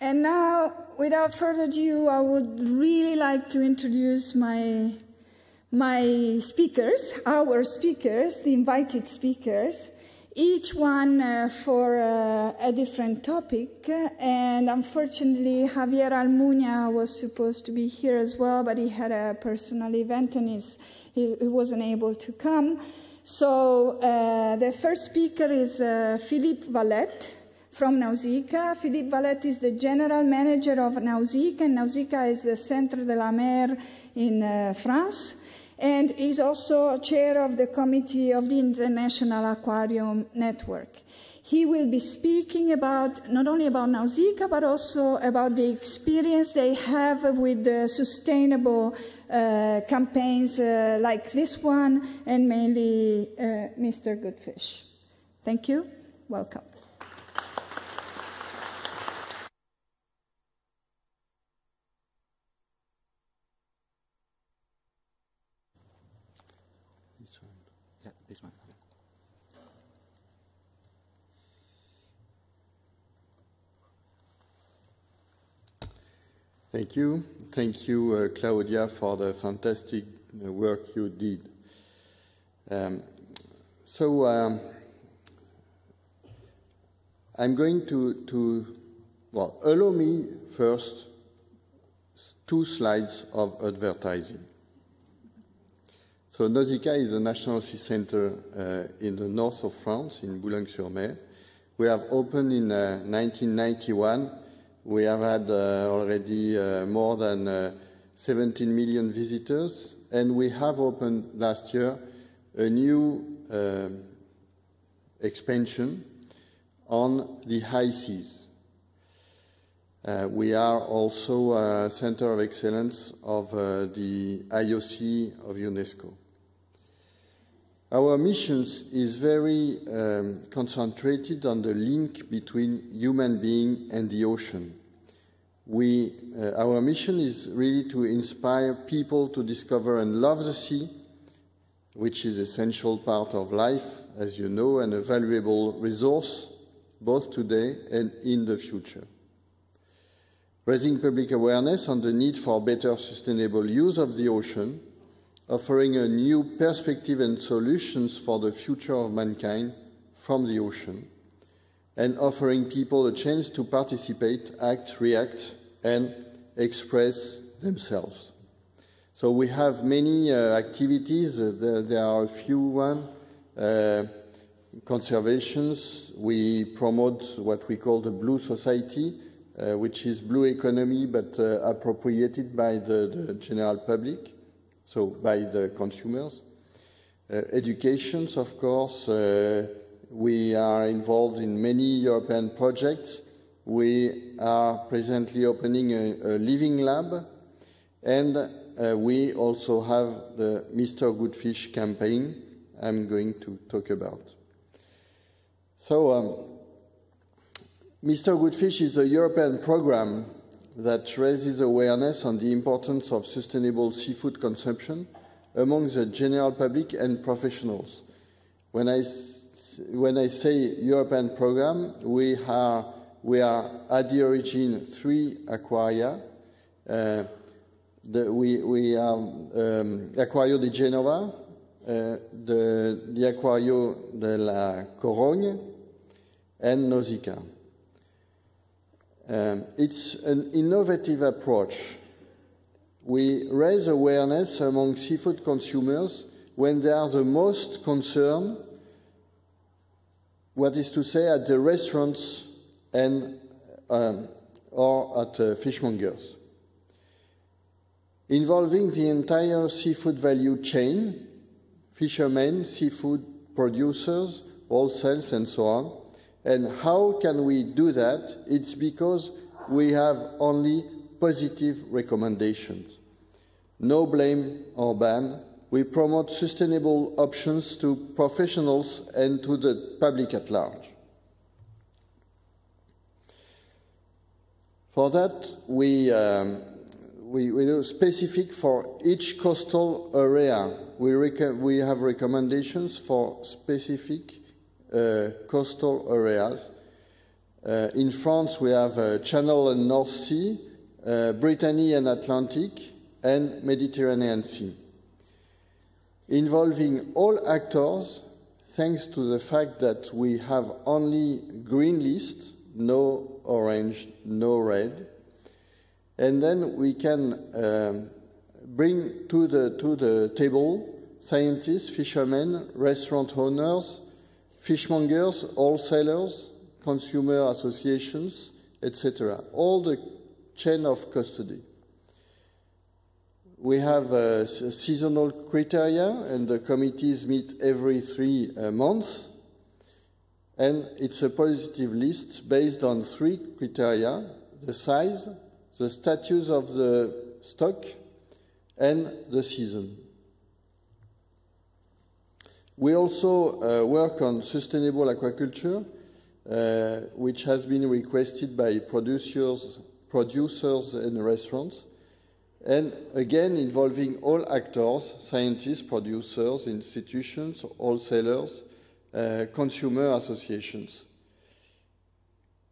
And now, without further ado, I would really like to introduce my my speakers, our speakers, the invited speakers, each one uh, for uh, a different topic. And unfortunately, Javier Almunia was supposed to be here as well, but he had a personal event and he, he wasn't able to come. So uh, the first speaker is uh, Philippe Vallette from Nausicaa. Philippe Vallette is the general manager of Nausicaa, and Nausicaa is the Centre de la Mer in uh, France and is also chair of the committee of the International Aquarium Network. He will be speaking about not only about Nausicaa, but also about the experience they have with the sustainable uh, campaigns uh, like this one, and mainly uh, Mr. Goodfish. Thank you. Welcome. this one. Thank you. Thank you, uh, Claudia, for the fantastic uh, work you did. Um, so, um, I'm going to, to, well, allow me first two slides of advertising. So Nausicaa is a national sea center uh, in the north of France, in Boulogne-sur-Mer. We have opened in uh, 1991. We have had uh, already uh, more than uh, 17 million visitors, and we have opened last year a new uh, expansion on the high seas. we are also a center of excellence of the IOC of UNESCO. Our missions is very um, concentrated on the link between human being and the ocean. We, uh, our mission is really to inspire people to discover and love the sea which is essential part of life, as you know, and a valuable resource both today and in the future. Raising public awareness on the need for better sustainable use of the ocean, offering a new perspective and solutions for the future of mankind from the ocean, and offering people a chance to participate, act, react, and express themselves. So we have many uh, activities. Uh, there, there, are a few one. Uh, conservations. We promote what we call the blue society, uh, which is blue economy but uh, appropriated by the, the, general public, so by the consumers. Uh, of course. we are involved in many European projects. We are presently opening a, a living lab and uh, we also have the Mr. Goodfish campaign I'm going to talk about. So, um, Mr. Goodfish is a European program that raises awareness on the importance of sustainable seafood consumption among the general public and professionals. When I, when I say European program, we are, we are at the origin three aquaria. Uh, the, we, we have um, Aquario di Genova, uh, the, the Aquario de la Corogne, and Nausicaa. Um, it's an innovative approach. We raise awareness among seafood consumers when they are the most concerned, what is to say, at the restaurants and um, or at uh, fishmongers involving the entire seafood value chain fishermen, seafood producers, wholesales, and so on. And how can we do that? It's because we have only positive recommendations. No blame or ban. We promote sustainable options to professionals and to the public at large. For that, we um, we, we do specific for each coastal area. We, we have recommendations for specific coastal areas. Uh, in France, we have uh, Channel and North Sea, uh, Brittany and Atlantic, and Mediterranean Sea. Involving all actors, thanks to the fact that we have only green list, no orange, no red, and then we can um, bring to the, to the table scientists, fishermen, restaurant owners, fishmongers, wholesalers, consumer associations, etc. All the chain of custody. We have seasonal criteria, and the committees meet every three uh, months. And it's a positive list based on three criteria the size, the status of the stock, and the season. We also uh, work on sustainable aquaculture, uh, which has been requested by producers, producers and restaurants, and again involving all actors, scientists, producers, institutions, wholesalers, uh, consumer associations.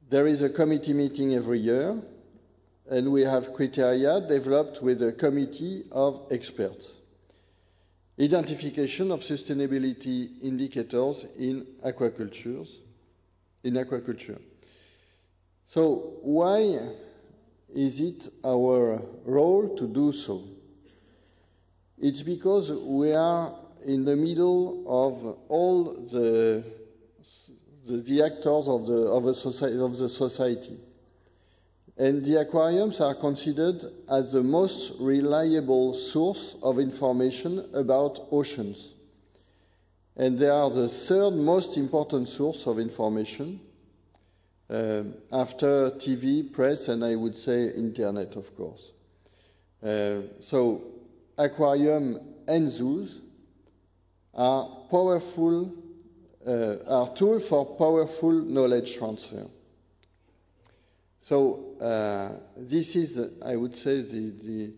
There is a committee meeting every year and we have criteria developed with a committee of experts. Identification of sustainability indicators in aquaculture. In aquaculture. So why is it our role to do so? It's because we are in the middle of all the, the, the actors of the, of, the society, of the society and the aquariums are considered as the most reliable source of information about oceans. And they are the third most important source of information uh, after TV, press, and I would say internet, of course. Uh, so, aquarium and zoos are powerful, uh, are tools for powerful knowledge transfer. So uh, this is, I would say, the, the,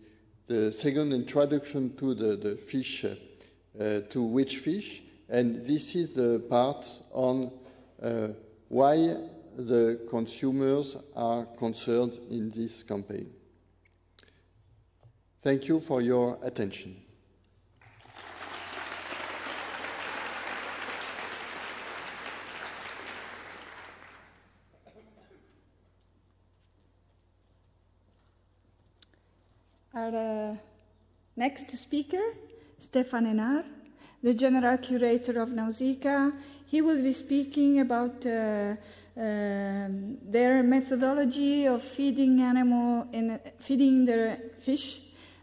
the, second introduction to the, the fish uh, to which fish, and this is the part on uh, why the consumers are concerned in this campaign. Thank you for your attention. Our uh, next speaker, Stéphane Hénard, the General Curator of Nausicaa. He will be speaking about uh, um, their methodology of feeding animal in feeding their fish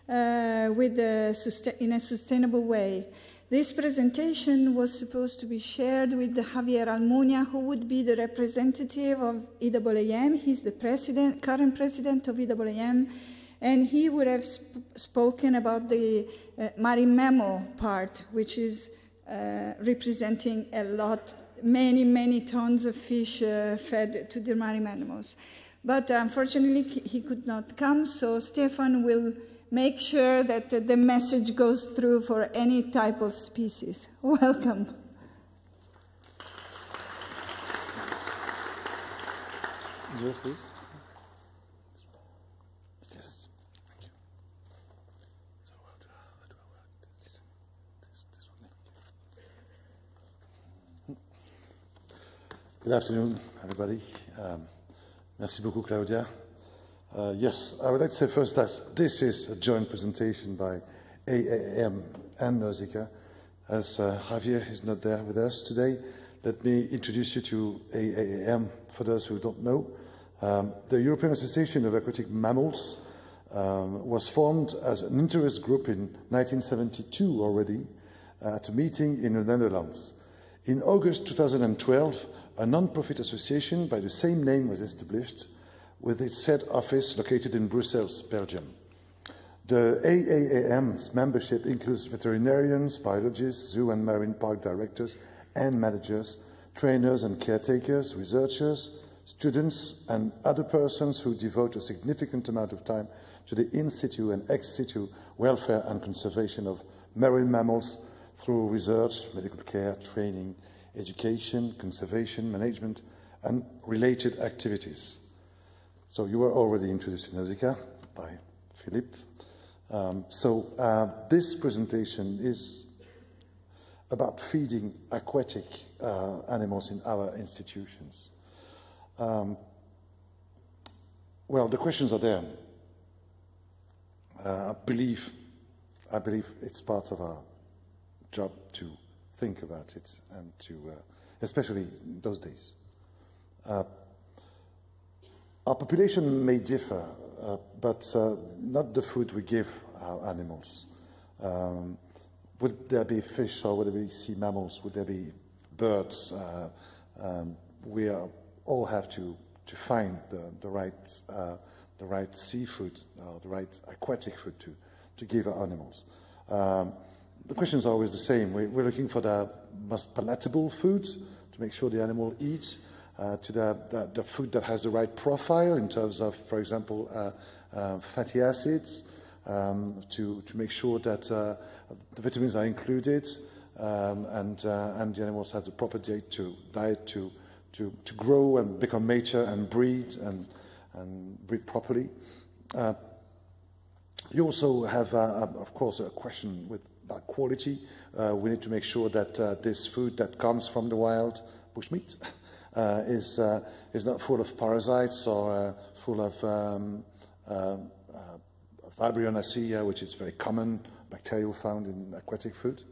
uh, with a in a sustainable way. This presentation was supposed to be shared with Javier Almunia, who would be the representative of EAAM. He's the president, current president of EAAM, and he would have sp- spoken about the uh, marine mammal part, which is uh, representing a lot, many, many tons of fish uh, fed to the marine animals. But unfortunately, he could not come, so Stéphane will make sure that the message goes through for any type of species. Welcome. Yours, please. Good afternoon, everybody. Um, merci beaucoup, Claudia. Uh, yes, I would like to say first that this is a joint presentation by AAM and Nausicaa. As uh, Javier is not there with us today, let me introduce you to AAM for those who don't know. Um, the European Association of Aquatic Mammals um, was formed as an interest group in 1972 already at a meeting in the Netherlands. In August 2012, a non-profit association by the same name was established with its head office located in Brussels, Belgium. The EAAM's membership includes veterinarians, biologists, zoo and marine park directors and managers, trainers and caretakers, researchers, students, and other persons who devote a significant amount of time to the in situ and ex situ welfare and conservation of marine mammals through research, medical care, training, education, conservation, management, and related activities. So you were already introduced in Nausicaa by Philippe. Um, so uh, this presentation is about feeding aquatic uh, animals in our institutions. Um, well, the questions are there. Uh, I believe, I believe it's part of our job to think about it and to, uh, especially those days. Uh, our population may differ, uh, but uh, not the food we give our animals. Um, would there be fish or would there be sea mammals? Would there be birds? Uh, um, we are, all have to, to find the, the, right, uh, the right seafood, the right aquatic food to, to give our animals. Um, the questions are always the same. We, are looking for the most palatable foods to make sure the animal eats, uh, to the, the, the, food that has the right profile in terms of, for example, uh, uh, fatty acids, um, to, to make sure that uh, the vitamins are included um, and, uh, and the animals have the proper diet to, diet to, to, to grow and become mature and breed and, and breed properly. Uh, you also have, of course, a question with about quality. Uh, we need to make sure that uh, this food that comes from the wild bushmeat uh, is, uh, is not full of parasites or uh, full of um, um uh, Vibrionaceae, which is very common bacterial found in aquatic food.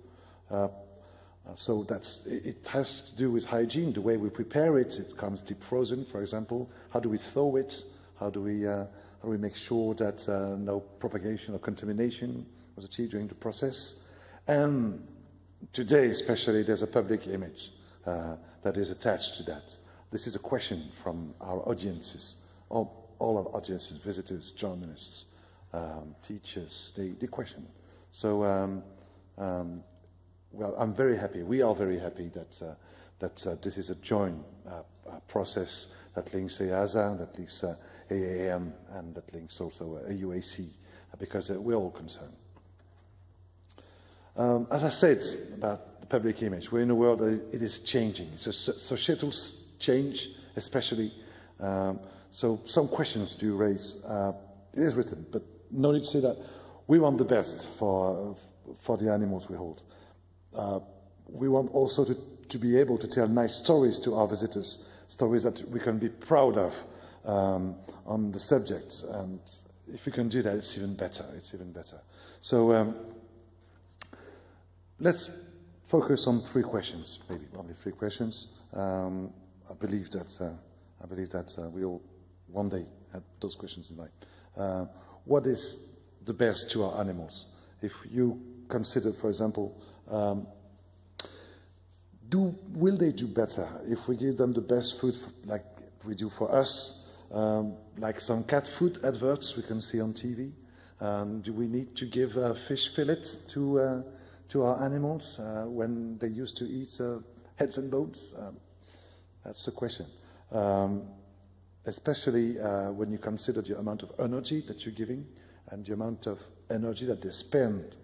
so that's, it has to do with hygiene, the way we prepare it. It comes deep frozen, for example. How do we thaw it? How do we, how do we make sure that no propagation or contamination was achieved during the process? And today, especially, there's a public image uh, that is attached to that. This is a question from our audiences, all, all our audiences, visitors, journalists, um, teachers, they, they question. So, um, um, well, I'm very happy. We are very happy that, uh, that uh, this is a joint uh, uh process that links EAZA, that links uh, AAM, and that links also EUAC, because we're all concerned. Um, as I said about the public image, we're in a world that it is changing. So, a societal change, especially. Um, so some questions do raise. Uh, it is written, but no need to say that we want the best for, for the animals we hold. Uh, we want also to, to be able to tell nice stories to our visitors, stories that we can be proud of um, on the subject. And if we can do that, it's even better. It's even better. So um, let's focus on three questions, maybe only three questions. Um, I believe that uh, I believe that uh, we all one day had those questions in mind. Uh, what is the best to our animals? If you consider, for example, um, do, will they do better if we give them the best food for, like we do for us, um, like some cat food adverts we can see on TV? Do we need to give uh, fish fillets to, uh, to our animals uh, when they used to eat uh, heads and bones? Um, that's the question. Um, especially uh, when you consider the amount of energy that you're giving and the amount of energy that they spend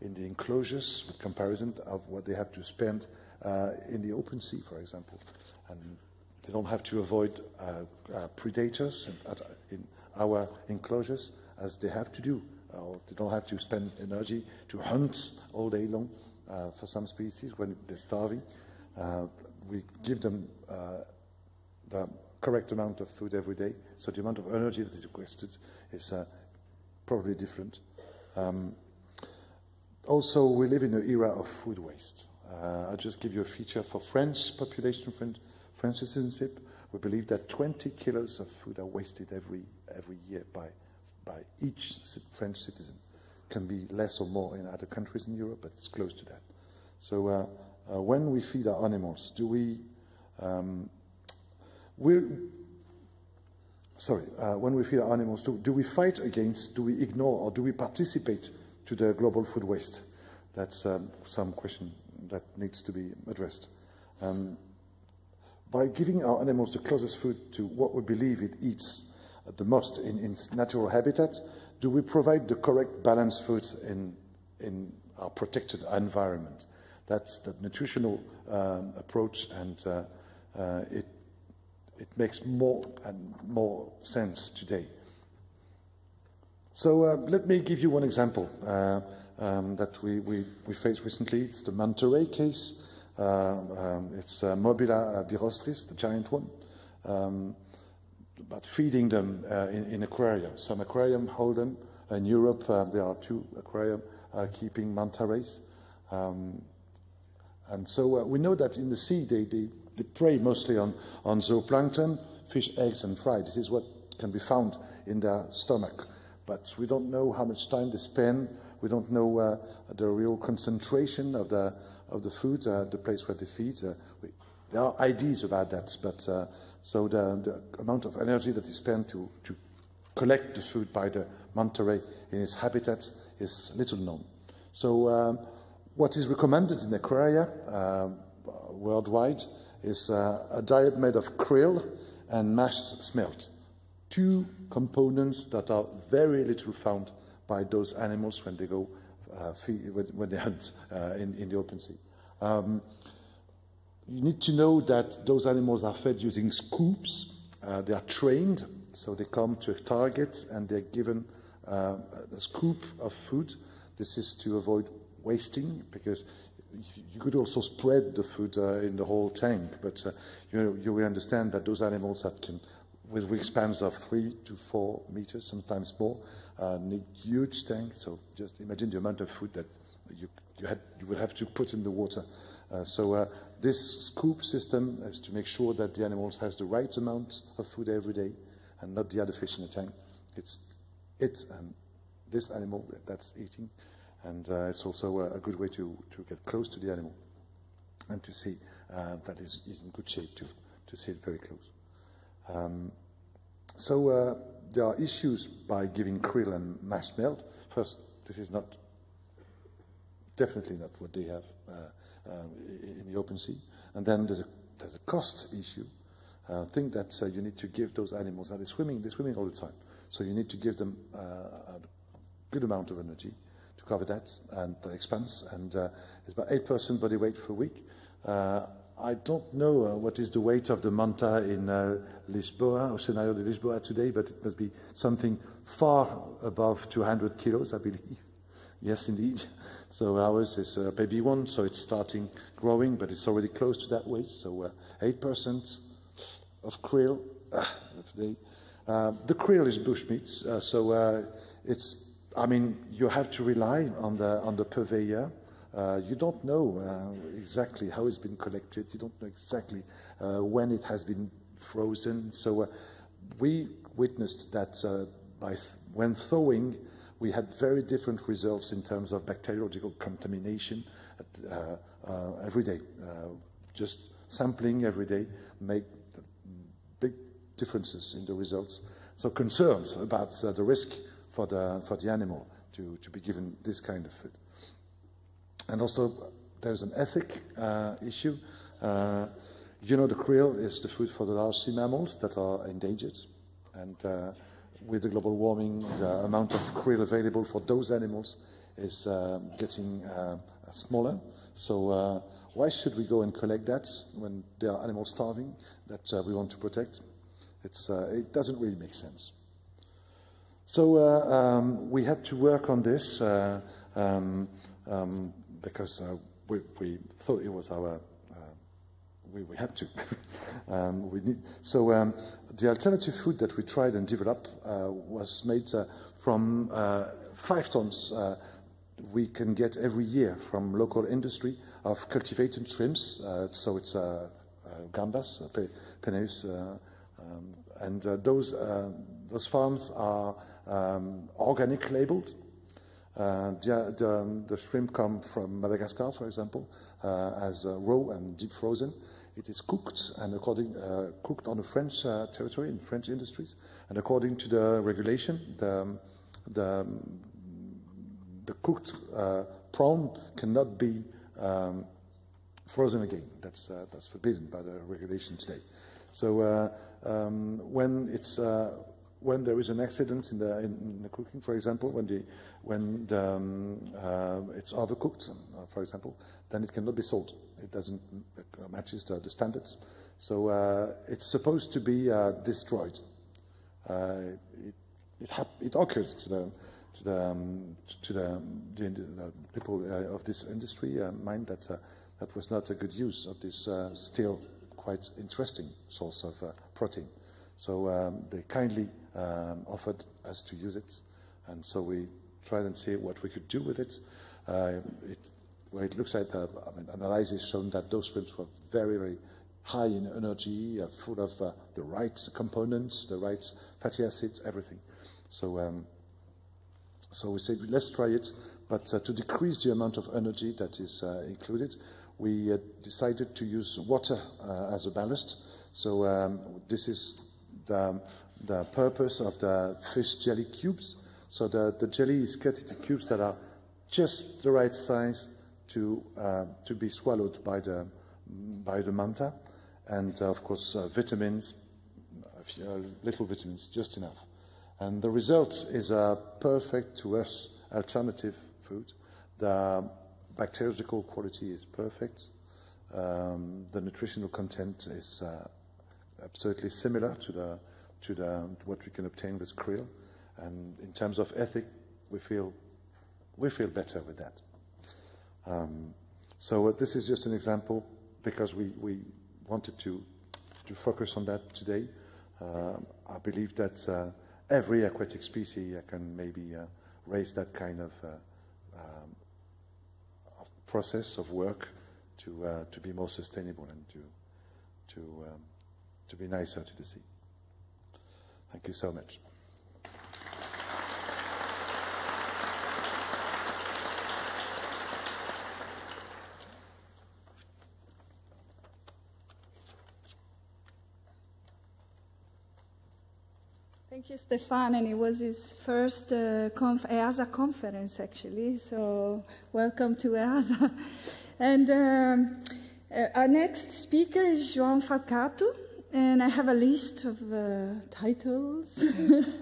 in the enclosures with comparison of what they have to spend uh, in the open sea, for example. And they don't have to avoid uh, uh, predators in, in, our enclosures as they have to do. Or they don't have to spend energy to hunt all day long uh, for some species when they're starving. we give them the correct amount of food every day. So the amount of energy that is requested is uh, probably different. Um, also, we live in an era of food waste. Uh, I'll just give you a feature for French population, French, French citizenship. We believe that 20 kilos of food are wasted every, every year by, by each French citizen. Can be less or more in other countries in Europe, but it's close to that. So uh, uh, when we feed our animals, do we um, sorry, uh, when we feed our animals, do, do, we fight against, do we ignore, or do we participate to the global food waste? That's um, some question that needs to be addressed. Um, by giving our animals the closest food to what we believe it eats the most in, in natural habitat, do we provide the correct balanced food in, in our protected environment? That's the nutritional um, approach, and uh, uh, it it makes more and more sense today. So uh, let me give you one example uh, um, that we, we, we, faced recently. It's the manta ray case. Uh, um, it's uh, Mobula birostris, the giant one, um, but feeding them uh, in, in aquarium. Some aquarium hold them. In Europe, uh, there are two aquarium keeping manta rays. Um, and so we know that in the sea, they, they they prey mostly on, on zooplankton, fish, eggs, and fry. This is what can be found in their stomach. But we don't know how much time they spend. We don't know uh, the real concentration of the, of the food, uh, the place where they feed. Uh, we, there are ideas about that, but uh, so the, the, amount of energy that is spent to, to collect the food by the manta ray in its habitat is little known. So um, what is recommended in aquaria um, worldwide is uh, a diet made of krill and mashed smelt. Two components that are very little found by those animals when they go uh, when they hunt uh, in, in, the open sea. Um, you need to know that those animals are fed using scoops. Uh, they are trained, so they come to a target and they're given uh, a scoop of food. This is to avoid wasting because you could also spread the food uh, in the whole tank, but uh, you, you will understand that those animals that can, with wingspans of three to four meters, sometimes more, uh, need huge tanks. So just imagine the amount of food that you, you, had, you would have to put in the water. Uh, so uh, this scoop system is to make sure that the animals has the right amount of food every day and not the other fish in the tank. It's it and this animal that's eating and uh, it's also a, a, good way to, to get close to the animal and to see uh, that is, is in good shape to, to see it very close. Um, so uh, there are issues by giving krill and mashed smelt. First, this is not definitely not what they have uh, in the open sea. And then there's a, there's a cost issue. I think that uh, you need to give those animals, and they're swimming, they're swimming all the time. So you need to give them uh, a good amount of energy to cover that and the expense, and uh, it's about 8% body weight per week. Uh, I don't know uh, what is the weight of the manta in uh, Lisboa, Oceanário de Lisboa today, but it must be something far above 200 kilos, I believe. Yes, indeed. So ours is a baby one, so it's starting growing, but it's already close to that weight. So 8% of krill uh, the, uh, the krill is bushmeat, uh, so uh, it's. I mean, you have to rely on the on the purveyor. Uh, you don't know uh, exactly how it's been collected. You don't know exactly when it has been frozen. So we witnessed that by th when thawing, we had very different results in terms of bacteriological contamination at, every day. just sampling every day make big differences in the results. So concerns about uh, the risk for the, for the animal to, to be given this kind of food. And also there's an ethic uh, issue. Uh, you know the krill is the food for the large sea mammals that are endangered. And uh, with the global warming, the amount of krill available for those animals is uh, getting uh, smaller. So why should we go and collect that when there are animals starving that we want to protect? Uh, it doesn't really make sense. So uh, um, we had to work on this uh, um, um, because uh, we, we, thought it was our, uh, we, we, had to. Um, we need, so um, the alternative food that we tried and developed uh, was made from five tons we can get every year from local industry of cultivated shrimps. so it's gambas, penaeus, um, and uh, those, uh, those farms are um, organic labeled. Uh, the, the, um, the, shrimp come from Madagascar, for example, as raw and deep frozen. It is cooked and according cooked on a French territory in French industries, and according to the regulation, the, the, the cooked prawn cannot be um, frozen again. That's, uh, that's forbidden by the regulation today. So uh, um, when it's uh, when there is an accident in the, in the cooking, for example, when the when the, um, uh, it's overcooked, uh, for example, then it cannot be sold. It doesn't uh, matches the, the standards. So uh, it's supposed to be uh, destroyed. it it, it, occurs to the to the um, to the, the, people of this industry mind that that was not a good use of this still quite interesting source of uh, protein. So um, they kindly um, offered us to use it, and so we tried and see what we could do with it. Uh, it, it looks like the I mean, analysis shown that those shrimps were very, very high in energy, uh, full of uh, the right components, the right fatty acids, everything. So, um, so we said, let's try it, but uh, to decrease the amount of energy that is uh, included, we uh, decided to use water as a ballast. So um, this is the, the purpose of the fish jelly cubes. So the, the jelly is cut into cubes that are just the right size to, uh, to be swallowed by the, by the manta. And uh, of course, uh, vitamins, little vitamins, just enough. And the result is a perfect to us alternative food. The bacteriological quality is perfect. Um, the nutritional content is uh, absolutely similar to the to the what we can obtain with krill, and in terms of ethic, we feel we feel better with that. Um, so uh, this is just an example because we we wanted to to focus on that today. Uh, I believe that uh, every aquatic species can maybe uh, raise that kind of uh, um, process of work to, uh, to be more sustainable and to, to, um, to be nicer to the sea. Thank you so much. Thank you, Stéphane. And it was his first uh, conf- EAZA conference, actually. So, welcome to EAZA. and um, uh, our next speaker is João Falcato. And I have a list of uh, titles.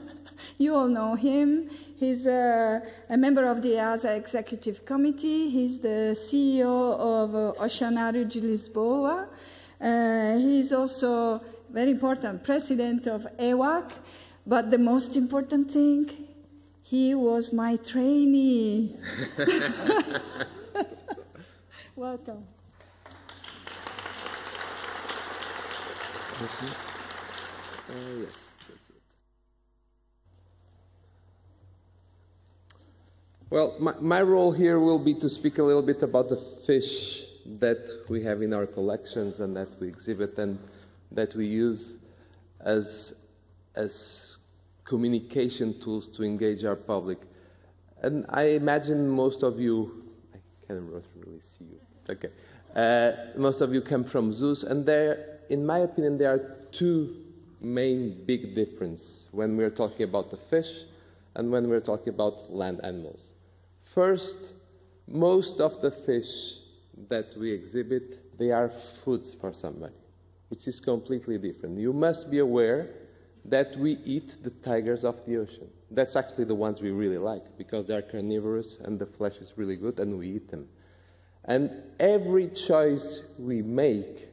you all know him. He's a, a member of the EAZA Executive Committee. He's the CEO of uh, Oceanário de Lisboa. Uh, he's also very important president of EUAC. But the most important thing, he was my trainee. Welcome. This is, uh, yes, that's it. Well, my, my role here will be to speak a little bit about the fish that we have in our collections and that we exhibit and that we use as, as communication tools to engage our public. And I imagine most of you, I can't really see you, okay. Uh, most of you come from zoos, and there, in my opinion, there are two main big differences when we're talking about the fish and when we're talking about land animals. First, most of the fish that we exhibit, they are foods for somebody, which is completely different. You must be aware that we eat the tigers of the ocean. That's actually the ones we really like because they are carnivorous and the flesh is really good and we eat them. And every choice we make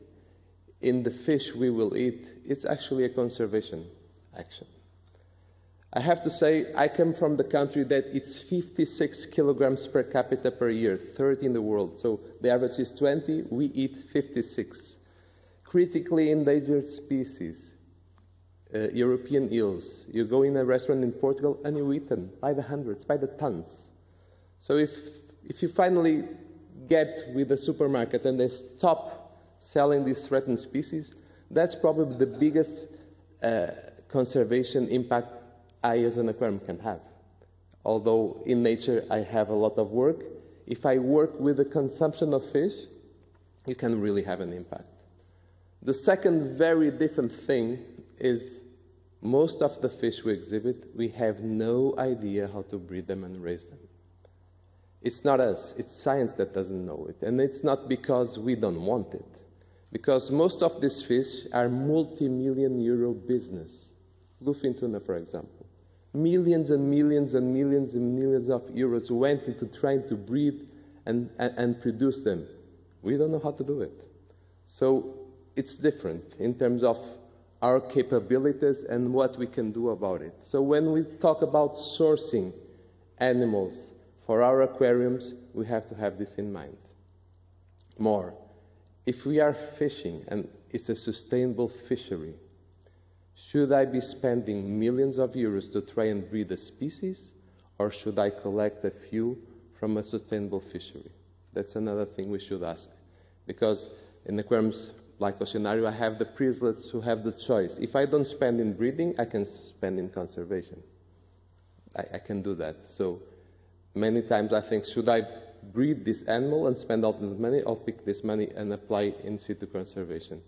in the fish we will eat, it's actually a conservation action. I have to say, I come from the country that it's 56 kilograms per capita per year, 30 in the world. So the average is 20, we eat 56. Critically endangered species, uh, European eels. You go in a restaurant in Portugal and you eat them by the hundreds, by the tons. So if, if you finally get with the supermarket and they stop selling these threatened species, that's probably the biggest uh, conservation impact I as an aquarium can have. Although in nature I have a lot of work, if I work with the consumption of fish, you can really have an impact. The second very different thing is most of the fish we exhibit, we have no idea how to breed them and raise them. It's not us, it's science that doesn't know it. And it's not because we don't want it. Because most of these fish are multi million euro business. Bluefin tuna, for example. Millions and millions and millions and millions of euros went into trying to breed and, and, and produce them. We don't know how to do it. So it's different in terms of our capabilities and what we can do about it. So when we talk about sourcing animals for our aquariums, we have to have this in mind. More, if we are fishing and it's a sustainable fishery, should I be spending millions of euros to try and breed a species, or should I collect a few from a sustainable fishery? That's another thing we should ask. Because in aquariums like Oceanário, I have the privileged who have the choice. If I don't spend in breeding, I can spend in conservation. I, I can do that. So many times I think, should I breed this animal and spend all the money, or pick this money and apply in situ conservation?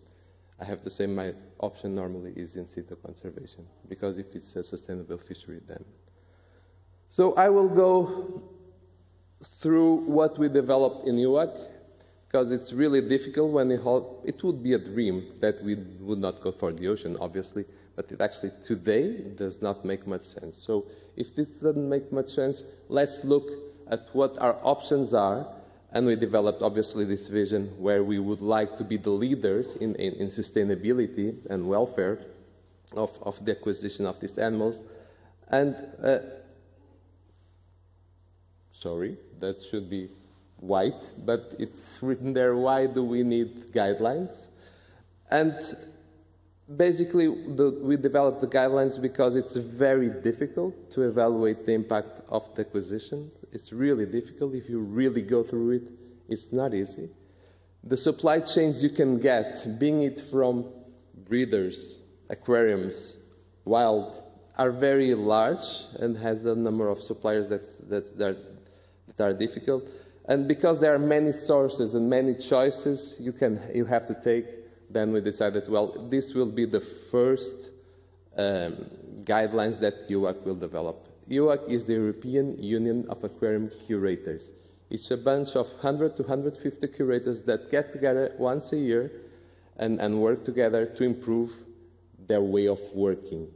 I have to say my option normally is in situ conservation, because if it's a sustainable fishery, then. So I will go through what we developed in EUAC, because it's really difficult when it, it would be a dream that we would not go for the ocean, obviously, but it actually today does not make much sense. So if this doesn't make much sense, let's look at what our options are. And we developed, obviously, this vision where we would like to be the leaders in, in, in sustainability and welfare of, of the acquisition of these animals. And, uh, sorry, that should be white, but it's written there, why do we need guidelines? And basically, the, we developed the guidelines because it's very difficult to evaluate the impact of the acquisition. It's really difficult. If you really go through it, it's not easy. The supply chains you can get, being it from breeders, aquariums, wild, are very large and has a number of suppliers that, that, that, are, that are difficult. And because there are many sources and many choices you, can, you have to take, then we decided, well, this will be the first um, guidelines that EUAC will develop. EUAC is the European Union of Aquarium Curators. It's a bunch of 100 to 150 curators that get together once a year and, and work together to improve their way of working.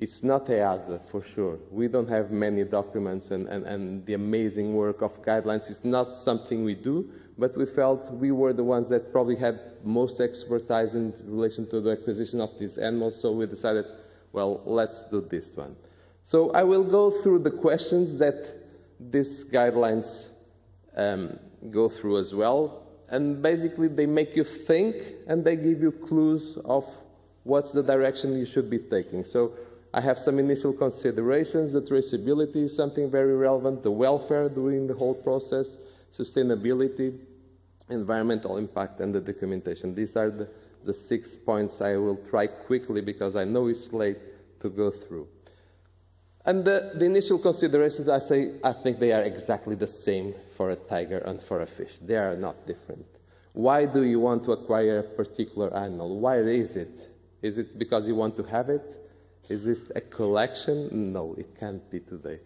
It's not EAZA for sure. We don't have many documents and, and, and the amazing work of guidelines is not something we do, but we felt we were the ones that probably had most expertise in relation to the acquisition of these animals, so we decided, well, let's do this one. So I will go through the questions that these guidelines um, go through as well, and basically they make you think and they give you clues of what's the direction you should be taking. So I have some initial considerations. The traceability is something very relevant, the welfare during the whole process, sustainability, environmental impact, and the documentation. These are the, the six points I will try quickly because I know it's late to go through. And the, the, initial considerations, I say, I think they are exactly the same for a tiger and for a fish. They are not different. Why do you want to acquire a particular animal? Why is it? Is it because you want to have it? Is this a collection? No, it can't be today.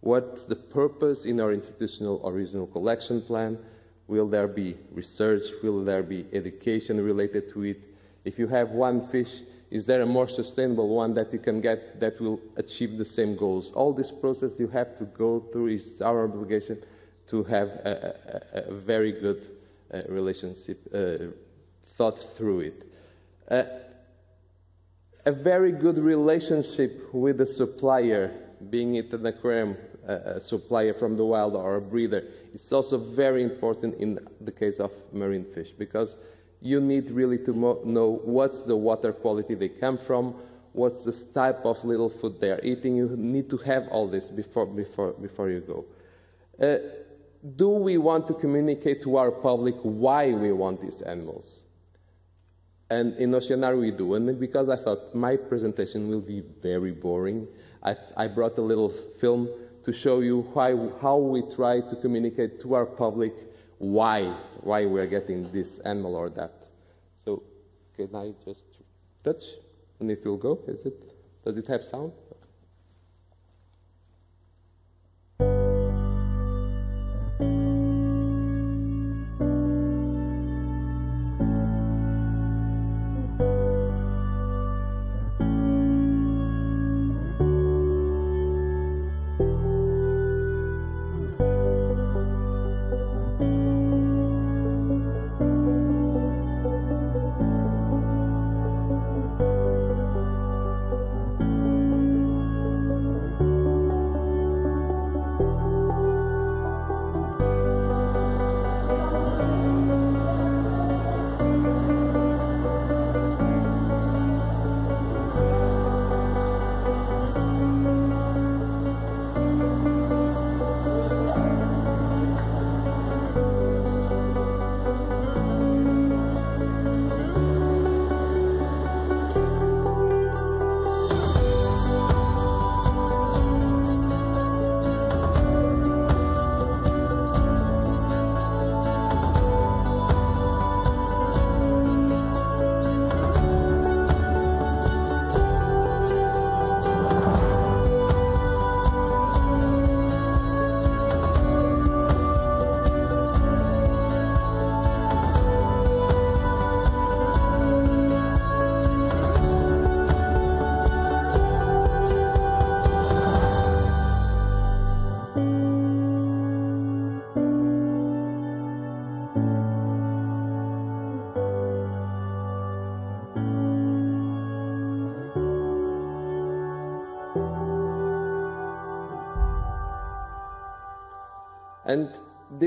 What's the purpose in our institutional original collection plan? Will there be research? Will there be education related to it? If you have one fish, is there a more sustainable one that you can get that will achieve the same goals? All this process you have to go through is our obligation to have a, a, a very good uh, relationship uh, thought through it. Uh, a very good relationship with the supplier, being it an aquarium supplier from the wild or a breeder, is also very important in the case of marine fish because you need really to know what's the water quality they come from, what's the type of little food they are eating. You need to have all this before, before, before you go. Uh, do we want to communicate to our public why we want these animals? And in Oceanar we do. And because I thought my presentation will be very boring, I, I brought a little film to show you why, how we try to communicate to our public why, why we're getting this animal or that. So can I just touch and it will go? Is it, does it have sound?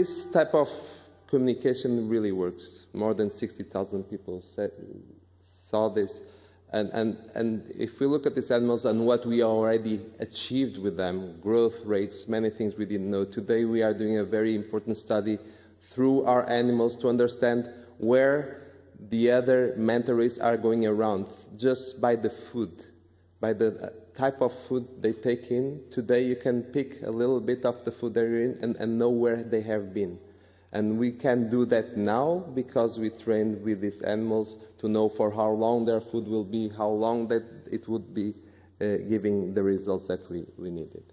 This type of communication really works. More than 60,000 people saw this. And, and, and if we look at these animals and what we already achieved with them, growth rates, many things we didn't know, today we are doing a very important study through our animals to understand where the other manta rays are going around just by the food, by the type of food they take in. Today, you can pick a little bit of the food they're in and, and know where they have been. And we can do that now because we trained with these animals to know for how long their food will be, how long that it would be uh, giving the results that we, we needed.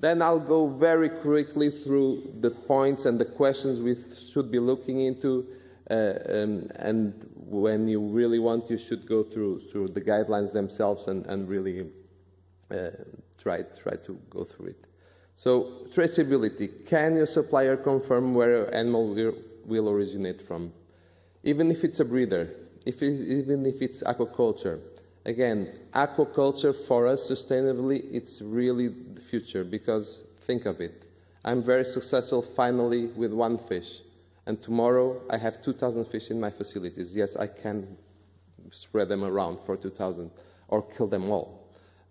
Then I'll go very quickly through the points and the questions we should be looking into. Uh, um, and when you really want, you should go through, through the guidelines themselves and, and really uh, try, try to go through it. So traceability, can your supplier confirm where your animal will, will originate from? Even if it's a breeder, if it, even if it's aquaculture. Again, aquaculture for us sustainably, it's really the future because think of it. I'm very successful finally with one fish. And tomorrow I have 2,000 fish in my facilities. Yes, I can spread them around for 2,000 or kill them all.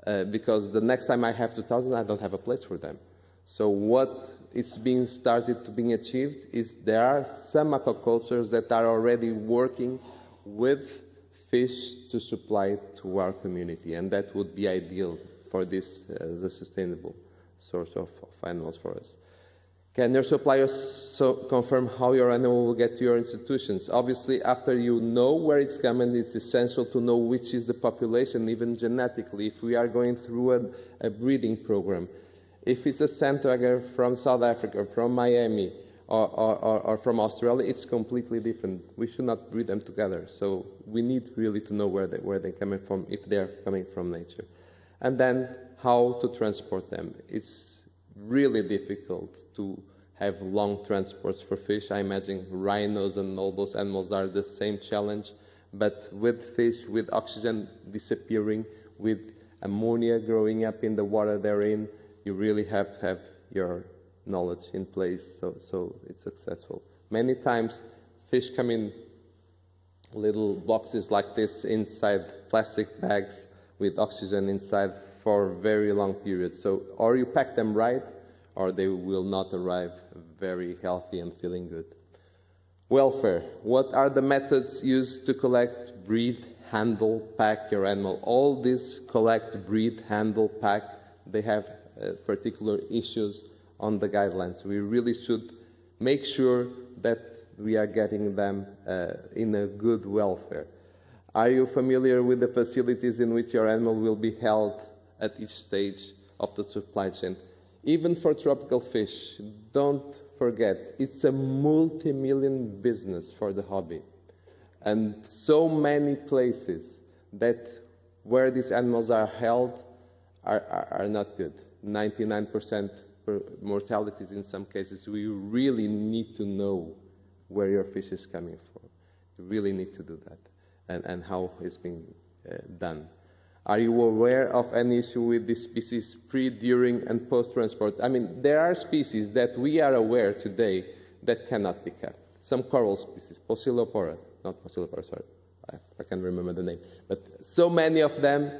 Uh, because the next time I have 2,000, I don't have a place for them. So what is being started to being achieved is there are some aquacultures that are already working with fish to supply to our community, and that would be ideal for this as a sustainable source of, of animals for us. Can your suppliers so confirm how your animal will get to your institutions? Obviously, after you know where it's coming, it's essential to know which is the population, even genetically. If we are going through a, a breeding program, if it's a sand tiger from South Africa, from Miami, or, or, or, from Australia, it's completely different. We should not breed them together. So we need really to know where, they, where they're coming from, if they're coming from nature. And then how to transport them. It's really difficult to have long transports for fish. I imagine rhinos and all those animals are the same challenge, but with fish, with oxygen disappearing, with ammonia growing up in the water they're in, you really have to have your knowledge in place so, so it's successful. Many times fish come in little boxes like this inside plastic bags with oxygen inside for very long periods. So or you pack them right or they will not arrive very healthy and feeling good. Welfare. What are the methods used to collect, breed, handle, pack your animal? All these collect, breed, handle, pack, they have uh, particular issues on the guidelines. We really should make sure that we are getting them uh, in a good welfare. Are you familiar with the facilities in which your animal will be held at each stage of the supply chain? Even for tropical fish, don't forget, it's a multi-million business for the hobby. And so many places that where these animals are held are, are, are not good. 99% mortalities in some cases, we really need to know where your fish is coming from. You really need to do that and, and how it's being uh, done. Are you aware of any issue with this species pre, during, and post transport? I mean, there are species that we are aware today that cannot be kept. Some coral species, Pocillopora, not Pocillopora, sorry, I, I can't remember the name, but so many of them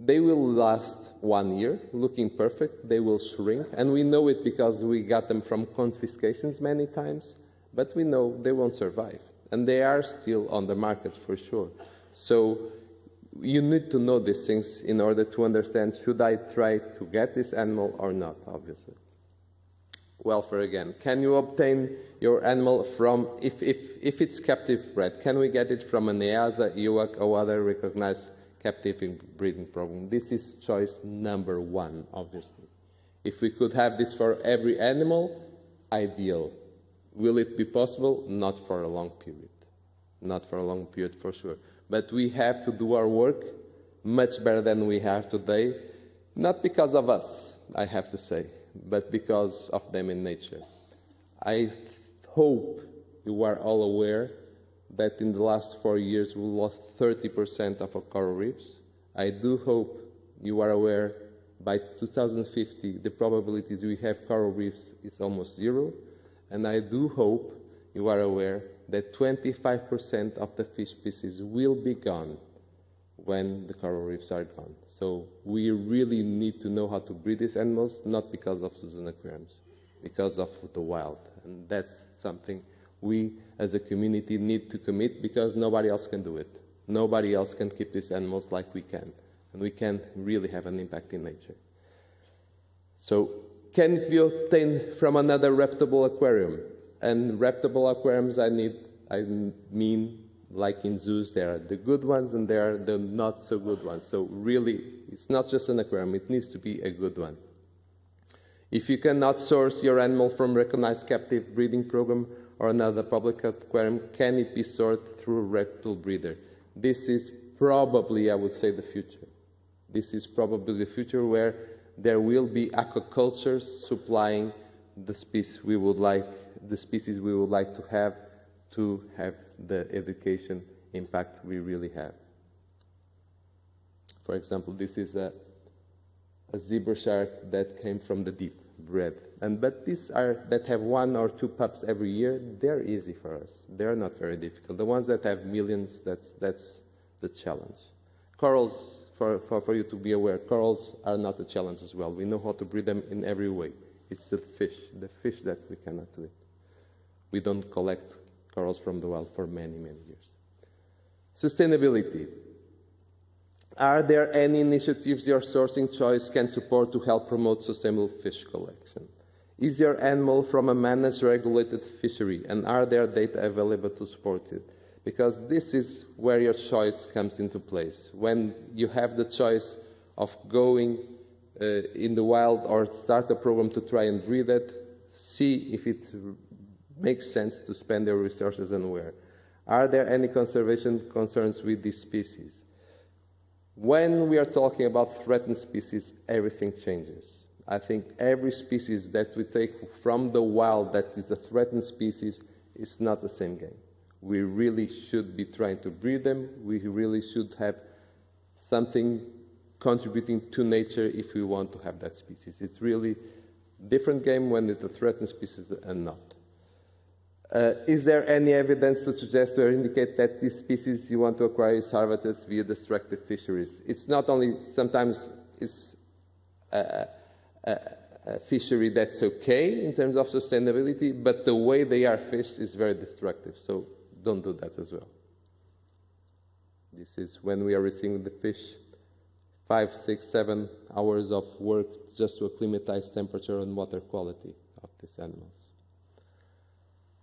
they will last one year, looking perfect. They will shrink. And we know it because we got them from confiscations many times, but we know they won't survive. And they are still on the market for sure. So you need to know these things in order to understand should I try to get this animal or not, obviously. Welfare again. Can you obtain your animal from, if, if, if it's captive bred, can we get it from an EAZA, EUAC, or other recognized captive breeding program. This is choice number one, obviously. If we could have this for every animal, ideal. Will it be possible? Not for a long period. Not for a long period, for sure. But we have to do our work much better than we have today, not because of us, I have to say, but because of them in nature. I hope you are all aware that in the last four years we lost 30% of our coral reefs. I do hope you are aware by 2050 the probabilities we have coral reefs is almost zero. And I do hope you are aware that 25% of the fish species will be gone when the coral reefs are gone. So we really need to know how to breed these animals, not because of zoos and aquariums, because of the wild. And that's something we as a community need to commit because nobody else can do it. Nobody else can keep these animals like we can. And we can really have an impact in nature. So, can it be obtained from another reputable aquarium? And reputable aquariums, I, need, I mean, like in zoos, there are the good ones and there are the not so good ones. So, really, it's not just an aquarium, it needs to be a good one. If you cannot source your animal from recognized captive breeding program, or another public aquarium, can it be sourced through a reptile breeder? This is probably, I would say, the future. This is probably the future where there will be aquacultures supplying the species we would like, the species we would like to have to have the education impact we really have. For example, this is a, a zebra shark that came from the deep, bred. And, but these are, that have one or two pups every year, they're easy for us. They're not very difficult. The ones that have millions, that's, that's the challenge. Corals, for, for, for you to be aware, corals are not a challenge as well. We know how to breed them in every way. It's the fish, the fish that we cannot do it. We don't collect corals from the wild for many, many years. Sustainability. Are there any initiatives your sourcing choice can support to help promote sustainable fish collection? Is your animal from a managed regulated fishery and are there data available to support it? Because this is where your choice comes into place. When you have the choice of going uh, in the wild or start a program to try and breed it, see if it makes sense to spend their resources and where. Are there any conservation concerns with this species? When we are talking about threatened species, everything changes. I think every species that we take from the wild that is a threatened species is not the same game. We really should be trying to breed them. We really should have something contributing to nature if we want to have that species. It's really different game when it's a threatened species and not. Uh, is there any evidence to suggest or indicate that this species you want to acquire is harvested via destructive fisheries? It's not only sometimes it's a, a, a, fishery that's okay in terms of sustainability, but the way they are fished is very destructive. So don't do that as well. This is when we are receiving the fish, five, six, seven hours of work just to acclimatize temperature and water quality of these animals.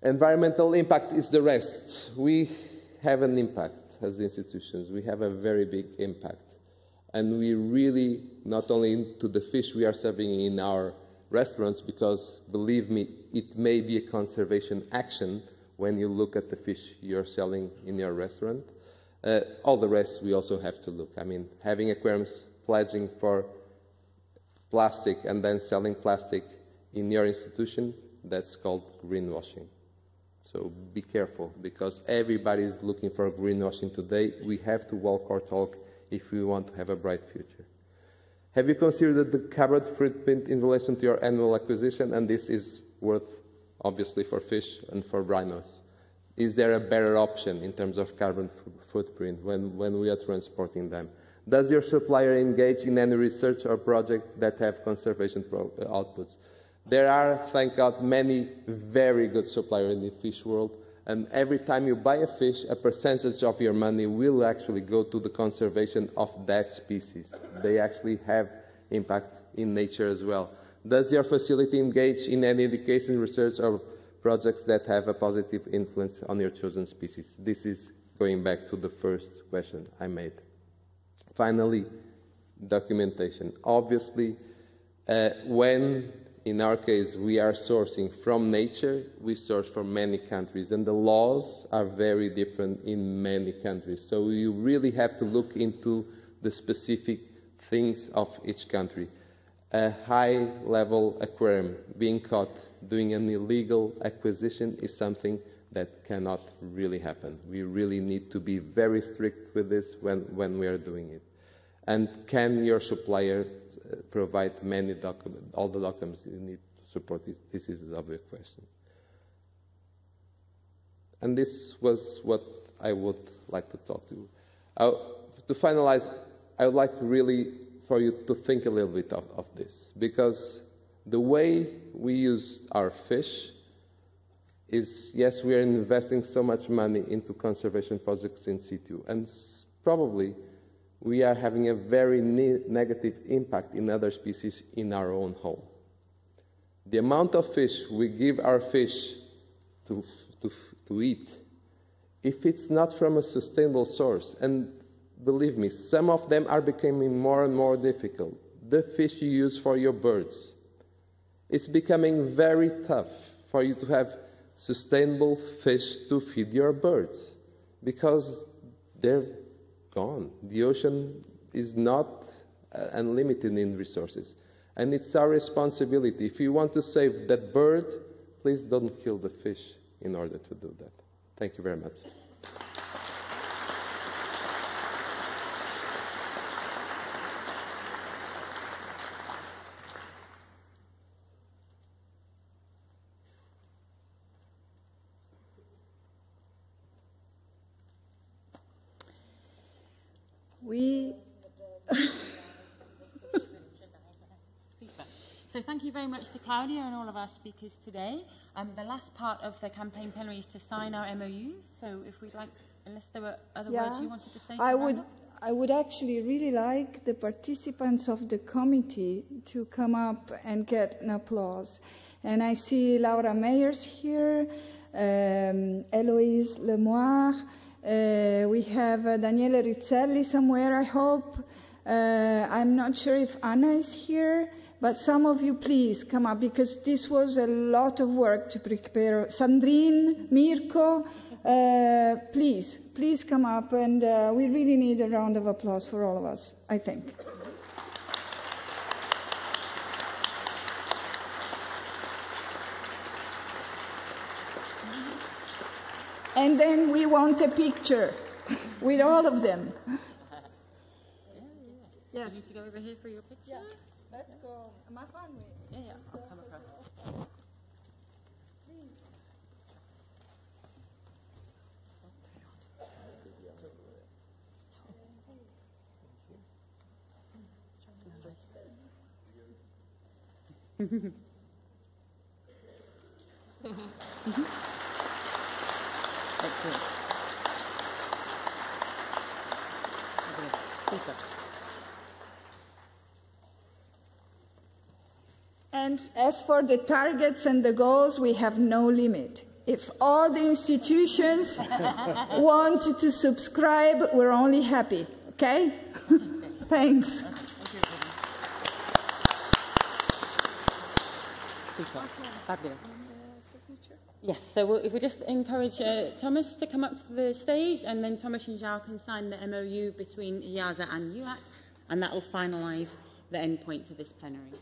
Environmental impact is the rest. We have an impact as institutions. We have a very big impact. And we really, not only into the fish we are serving in our restaurants, because believe me, it may be a conservation action when you look at the fish you're selling in your restaurant. Uh, all the rest we also have to look. I mean, having aquariums pledging for plastic and then selling plastic in your institution, that's called greenwashing. So be careful because everybody is looking for greenwashing today. We have to walk our talk if we want to have a bright future. Have you considered the carbon footprint in relation to your annual acquisition? And this is worth, obviously, for fish and for rhinos. Is there a better option in terms of carbon footprint when, when we are transporting them? Does your supplier engage in any research or project that have conservation outputs? There are, thank God, many very good suppliers in the fish world, and every time you buy a fish, a percentage of your money will actually go to the conservation of that species. They actually have impact in nature as well. Does your facility engage in any education, research, or projects that have a positive influence on your chosen species? This is going back to the first question I made. Finally, documentation. Obviously, uh, when in our case, we are sourcing from nature, we source from many countries, and the laws are very different in many countries. So you really have to look into the specific things of each country. A high level aquarium being caught doing an illegal acquisition is something that cannot really happen. We really need to be very strict with this when, when we are doing it. And can your supplier provide many documents, all the documents you need to support this. This is a big question. And this was what I would like to talk to you. Uh, to finalize, I would like really for you to think a little bit of, of this, because the way we use our fish is, yes, we are investing so much money into conservation projects in situ, and probably we are having a very ne negative impact in other species in our own home. The amount of fish we give our fish to, to, to eat, if it's not from a sustainable source, and believe me, some of them are becoming more and more difficult. The fish you use for your birds, it's becoming very tough for you to have sustainable fish to feed your birds because they're gone. The ocean is not uh, and in resources. And it's our responsibility. If you want to save that bird, please don't kill the fish in order to do that. Thank you very much. We So thank you very much to Claudia and all of our speakers today. Um, the last part of the campaign plenary is to sign our MOUs. So if we'd like, unless there were other words you wanted to say. To I would, up? I would actually really like the participants of the committee to come up and get an applause. And I see Laura Meyers here, um, Eloise Lemoire, uh, we have uh, Daniele Rizzelli somewhere, I hope. Uh, I'm not sure if Anna is here, but some of you please come up because this was a lot of work to prepare. Sandrine, Mirko, uh, please, please come up, and uh, we really need a round of applause for all of us, I think. And then we want a picture with all of them. Do you need to go over here for your picture? Let's go. Am I fine with Yeah, yeah, I'll come across. Excellent. Super. And as for the targets and the goals, we have no limit. If all the institutions want to subscribe, we're only happy, okay? Thanks. Super. Fabulous. Yes, so we'll, if we just encourage uh, Thomas to come up to the stage, and then Thomas and João can sign the MOU between EAZA and EUAC, and that will finalise the endpoint to this plenary.